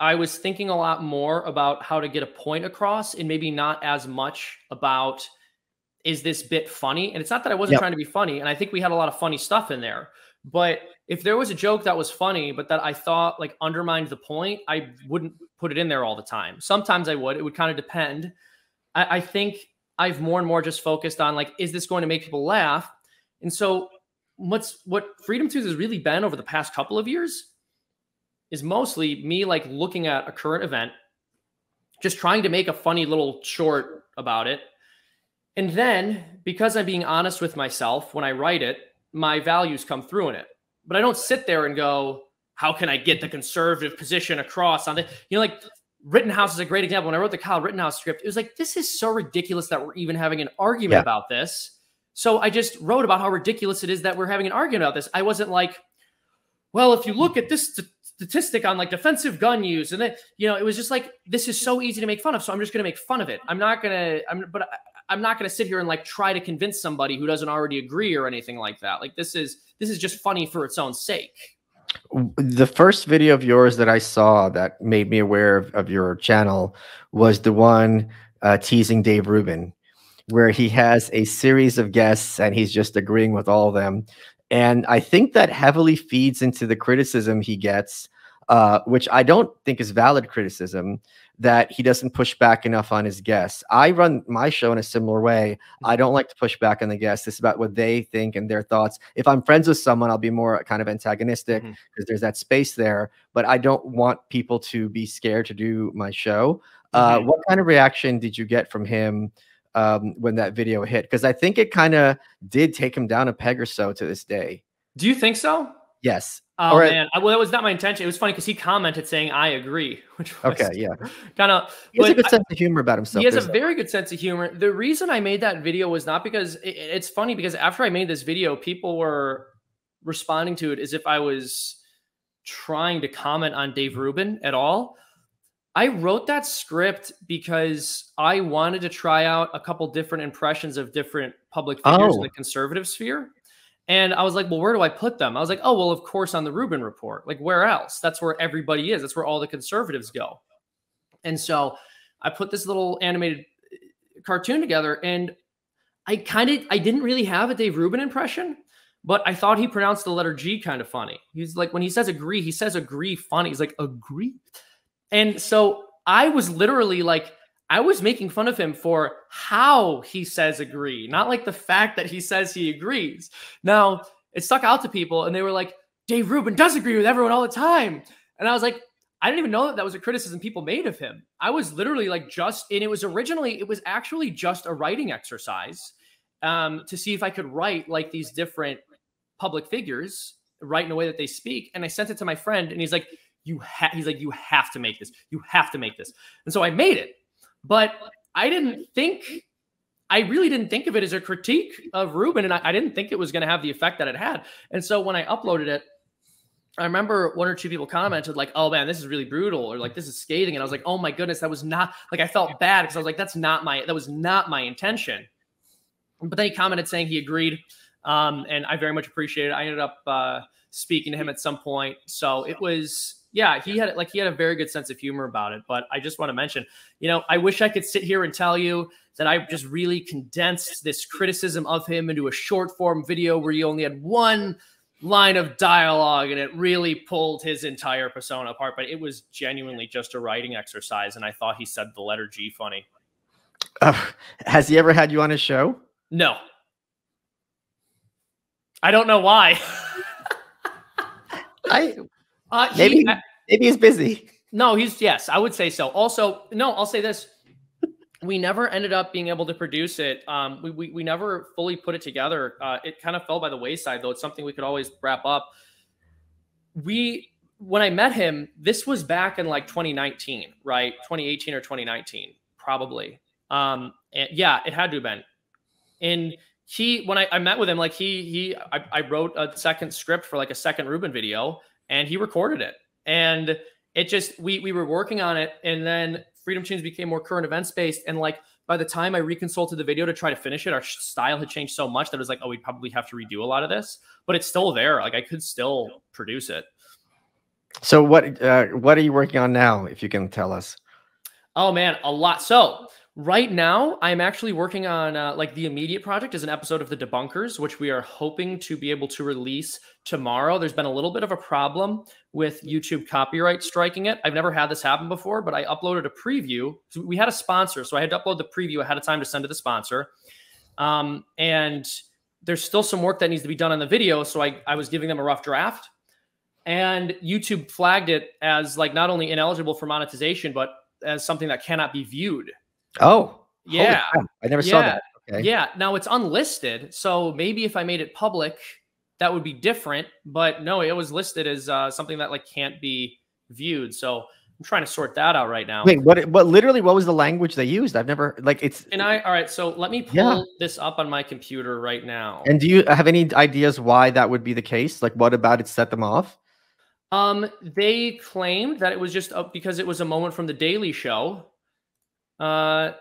I was thinking a lot more about how to get a point across and maybe not as much about is this bit funny? And it's not that I wasn't yep. trying to be funny. And I think we had a lot of funny stuff in there. But if there was a joke that was funny, but that I thought like undermined the point, I wouldn't put it in there all the time. Sometimes I would. It would kind of depend. I, I think I've more and more just focused on like, is this going to make people laugh? And so what's what FreedomToons has really been over the past couple of years is mostly me like looking at a current event, just trying to make a funny little short about it. And then because I'm being honest with myself when I write it, my values come through in it. But I don't sit there and go, how can I get the conservative position across on the, you know, like Rittenhouse is a great example. When I wrote the Kyle Rittenhouse script, it was like, this is so ridiculous that we're even having an argument yeah. about this. So I just wrote about how ridiculous it is that we're having an argument about this. I wasn't like, well, if you look at this st- statistic on like defensive gun use, and then you know, it was just like this is so easy to make fun of. So I'm just going to make fun of it. I'm not gonna. I'm but I, am not going to sit here and like try to convince somebody who doesn't already agree or anything like that. Like this is this is just funny for its own sake. The first video of yours that I saw that made me aware of, of your channel was the one uh, teasing Dave Rubin where he has a series of guests and he's just agreeing with all of them. And I think that heavily feeds into the criticism he gets, uh, which I don't think is valid criticism, that he doesn't push back enough on his guests. I run my show in a similar way. I don't like to push back on the guests. It's about what they think and their thoughts. If I'm friends with someone, I'll be more kind of antagonistic because mm-hmm. there's that space there. But I don't want people to be scared to do my show. Uh, mm-hmm. What kind of reaction did you get from him? um, when that video hit because I think it kind of did take him down a peg or so to this day. Do you think so? Yes. Oh man, well, that was not my intention. It was funny because he commented saying "I agree," which okay, yeah, kind of. He has a good sense of humor about himself. He has a very good sense of humor. The reason I made that video was not because it, it's funny because after I made this video, people were responding to it as if I was trying to comment on Dave mm-hmm. Rubin at all. I wrote that script because I wanted to try out a couple different impressions of different public figures oh. in the conservative sphere. And I was like, well, where do I put them? I was like, oh, well, of course, on the Rubin report. Like, where else? That's where everybody is. That's where all the conservatives go. And so I put this little animated uh, cartoon together and I kind of I didn't really have a Dave Rubin impression, but I thought he pronounced the letter G kind of funny. He's like when he says agree, he says agree funny. He's like agree. And so I was literally like, I was making fun of him for how he says agree, not like the fact that he says he agrees. Now, it stuck out to people and they were like, Dave Rubin does agree with everyone all the time. And I was like, I didn't even know that that was a criticism people made of him. I was literally like just, and it was originally, it was actually just a writing exercise um, to see if I could write like these different public figures, write in a way that they speak. And I sent it to my friend and he's like, you have he's like you have to make this you have to make this and so i made it but i didn't think i really didn't think of it as a critique of rubin and i, I didn't think it was going to have the effect that it had. And so when i uploaded it i remember one or two people commented like oh man this is really brutal or like this is scathing and i was like oh my goodness that was not like i felt bad because i was like that's not my that was not my intention. But then he commented saying he agreed um, and i very much appreciate it. I ended up uh, speaking to him at some point. So it was yeah, he had like he had a very good sense of humor about it. But I just want to mention, you know, I wish I could sit here and tell you that I just really condensed this criticism of him into a short form video where you only had one line of dialogue and it really pulled his entire persona apart. But it was genuinely just a writing exercise, and I thought he said the letter G funny. Uh, has he ever had you on his show? No. I don't know why. I uh, maybe he, maybe he's busy. No, he's yes, I would say so. Also, no, I'll say this: we never ended up being able to produce it. Um, we, we we never fully put it together. Uh, it kind of fell by the wayside, though. It's something we could always wrap up. We when I met him, this was back in like 2019, right? 2018 or 2019, probably. Um, yeah, it had to have been. And he, when I, I met with him, like he, he, I, I wrote a second script for like a second Rubin video and he recorded it. And it just we we were working on it, and then FreedomToons became more current events based. And like by the time I reconsulted the video to try to finish it, our style had changed so much that it was like, oh, we'd probably have to redo a lot of this, but it's still there. Like I could still produce it. So what uh, what are you working on now? If you can tell us. Oh man, a lot. So right now, I'm actually working on uh, like the immediate project is an episode of the Debunkers, which we are hoping to be able to release tomorrow. There's been a little bit of a problem with YouTube copyright striking it. I've never had this happen before, but I uploaded a preview. We had a sponsor, so I had to upload the preview ahead of time to send to the sponsor. Um, and there's still some work that needs to be done on the video, so I, I was giving them a rough draft. And YouTube flagged it as like not only ineligible for monetization, but as something that cannot be viewed. Oh, yeah. I never yeah. saw that. Okay. Yeah. Now it's unlisted. So maybe if I made it public, that would be different. But no, it was listed as uh, something that like can't be viewed. So I'm trying to sort that out right now. Wait, what? What? Literally, what was the language they used? I've never like it's. And I all right. So let me pull yeah. this up on my computer right now. And do you have any ideas why that would be the case? Like, what about it set them off? Um, they claimed that it was just because it was a moment from the Daily Show. Uh,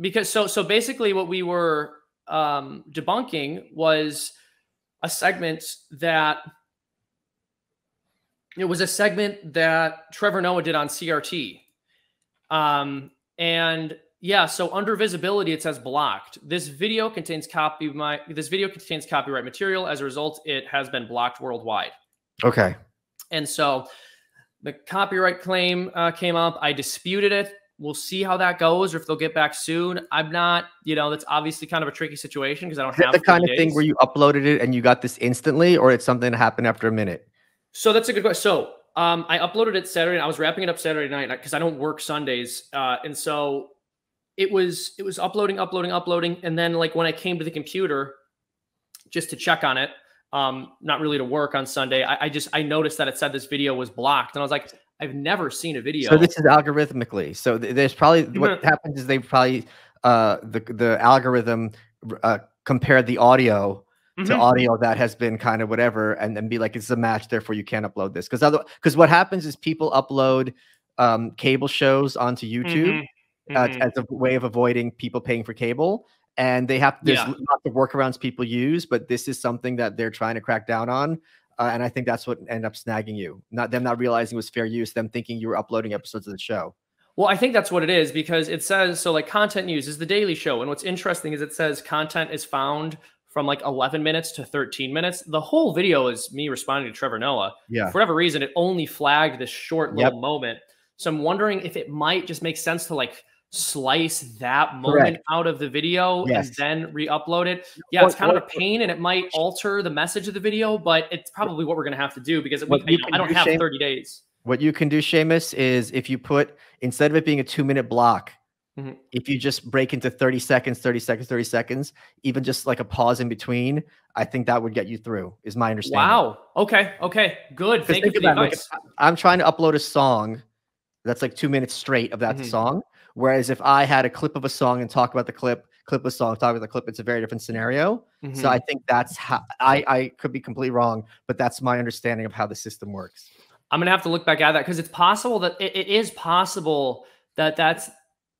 because so so basically, what we were um, debunking was a segment that it was a segment that Trevor Noah did on CRT. Um, and yeah, so under visibility, it says blocked. This video contains copy my this video contains copyright material. As a result, it has been blocked worldwide. Okay. And so the copyright claim uh, came up. I disputed it. We'll see how that goes, or if they'll get back soon. I'm not, you know, that's obviously kind of a tricky situation because I don't have the kind of thing where you uploaded it and you got this instantly, or it's something that happened after a minute. So that's a good question. So um, I uploaded it Saturday. I was wrapping it up Saturday night because I don't work Sundays, uh, and so it was it was uploading, uploading, uploading, and then like when I came to the computer just to check on it, um, not really to work on Sunday. I, I, just I noticed that it said this video was blocked, and I was like, I've never seen a video. So this is algorithmically. So th- there's probably what happens is they probably uh, the the algorithm uh, compared the audio mm-hmm. to audio that has been kind of whatever, and then be like, it's a match, therefore you can't upload this because other because what happens is people upload um, cable shows onto YouTube. Mm-hmm. Uh, mm-hmm. as a way of avoiding people paying for cable and they have there's yeah. lots of workarounds people use, but this is something that they're trying to crack down on. Uh, and I think that's what ended up snagging you. Not them not realizing it was fair use, them thinking you were uploading episodes of the show. Well, I think that's what it is because it says so like content news is the daily show. And what's interesting is it says content is found from like 11 minutes to 13 minutes. The whole video is me responding to Trevor Noah. Yeah. For whatever reason, it only flagged this short little yep. moment. So I'm wondering if it might just make sense to like slice that moment Correct. out of the video yes. and then re-upload it. Yeah, it's kind of a pain and it might alter the message of the video, but it's probably what we're going to have to do because we, I don't do, have 30 days. What you can do, Seamus, is if you put instead of it being a two minute block, mm-hmm. if you just break into 30 seconds, 30 seconds, 30 seconds, even just like a pause in between, I think that would get you through, is my understanding. Wow. Okay. Okay. Good. Thank you for the advice. Like, I'm trying to upload a song that's like two minutes straight of that mm-hmm. song. Whereas if I had a clip of a song and talk about the clip, clip a song, talk about the clip, it's a very different scenario. Mm-hmm. So I think that's how I, I could be completely wrong, but that's my understanding of how the system works. I'm gonna have to look back at that because it's possible that it, it is possible that that's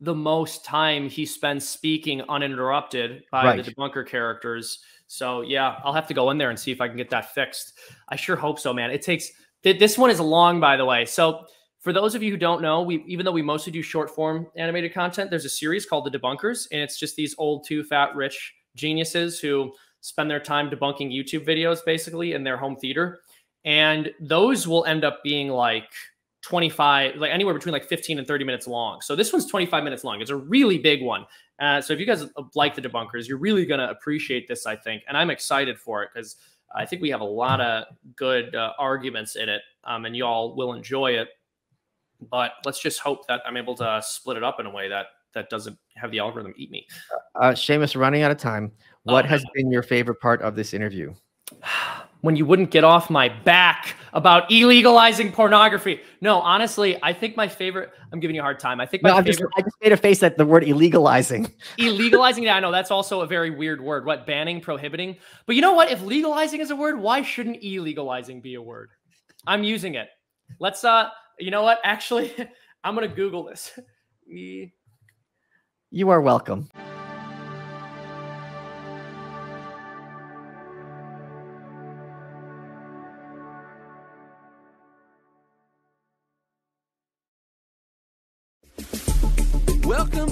the most time he spends speaking uninterrupted by right. the debunker characters. So yeah, I'll have to go in there and see if I can get that fixed. I sure hope so, man. It takes this one is long, by the way. So for those of you who don't know, we even though we mostly do short form animated content, there's a series called The Debunkers, and it's just these old two fat rich geniuses who spend their time debunking YouTube videos basically in their home theater. And those will end up being like 25, like anywhere between like 15 and 30 minutes long. So this one's 25 minutes long. It's a really big one. Uh, so if you guys like the debunkers, you're really going to appreciate this, I think. And I'm excited for it because I think we have a lot of good uh, arguments in it, um, and y'all will enjoy it. But let's just hope that I'm able to split it up in a way that that doesn't have the algorithm eat me. Uh, Seamus, running out of time. What oh, has been your favorite part of this interview? when you wouldn't get off my back about illegalizing pornography. No, honestly, I think my favorite. I'm giving you a hard time. I think my no, favorite. Just, I just made a face at the word illegalizing. illegalizing. Yeah, I know that's also a very weird word. What banning, prohibiting. But you know what? If legalizing is a word, why shouldn't illegalizing be a word? I'm using it. Let's uh you know what? Actually, I'm going to Google this. you are welcome.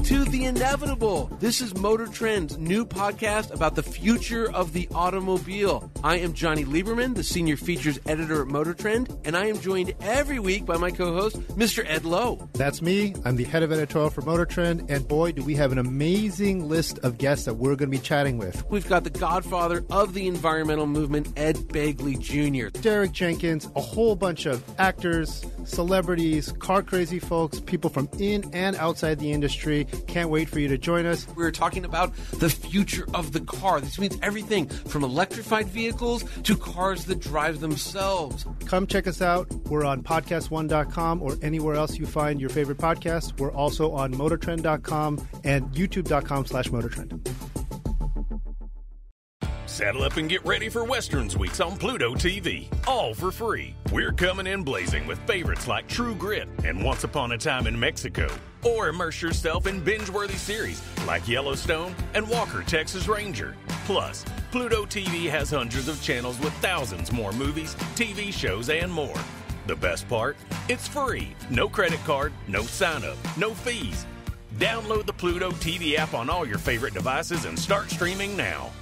To The Inevitable. This is Motor Trend's new podcast about the future of the automobile. I am Jonny Lieberman, the senior features editor at Motor Trend, and I am joined every week by my co host, Mr. Ed Loh. That's me. I'm the head of editorial for Motor Trend, and boy, do we have an amazing list of guests that we're going to be chatting with. We've got the godfather of the environmental movement, Ed Begley Jr., Derek Jenkins, a whole bunch of actors, celebrities, car crazy folks, people from in and outside the industry industry. Can't wait for you to join us. We're talking about the future of the car. This means everything from electrified vehicles to cars that drive themselves. Come check us out. We're on podcastone.com or anywhere else you find your favorite podcast. We're also on motortrend.com and youtube.com slash motortrend. Saddle up and get ready for Westerns Weeks on Pluto TV, all for free. We're coming in blazing with favorites like True Grit and Once Upon a Time in Mexico. Or immerse yourself in binge worthy series like Yellowstone and Walker, Texas Ranger. Plus, Pluto TV has hundreds of channels with thousands more movies, TV shows, and more. The best part? It's free. No credit card, no sign up, no fees. Download the Pluto TV app on all your favorite devices and start streaming now.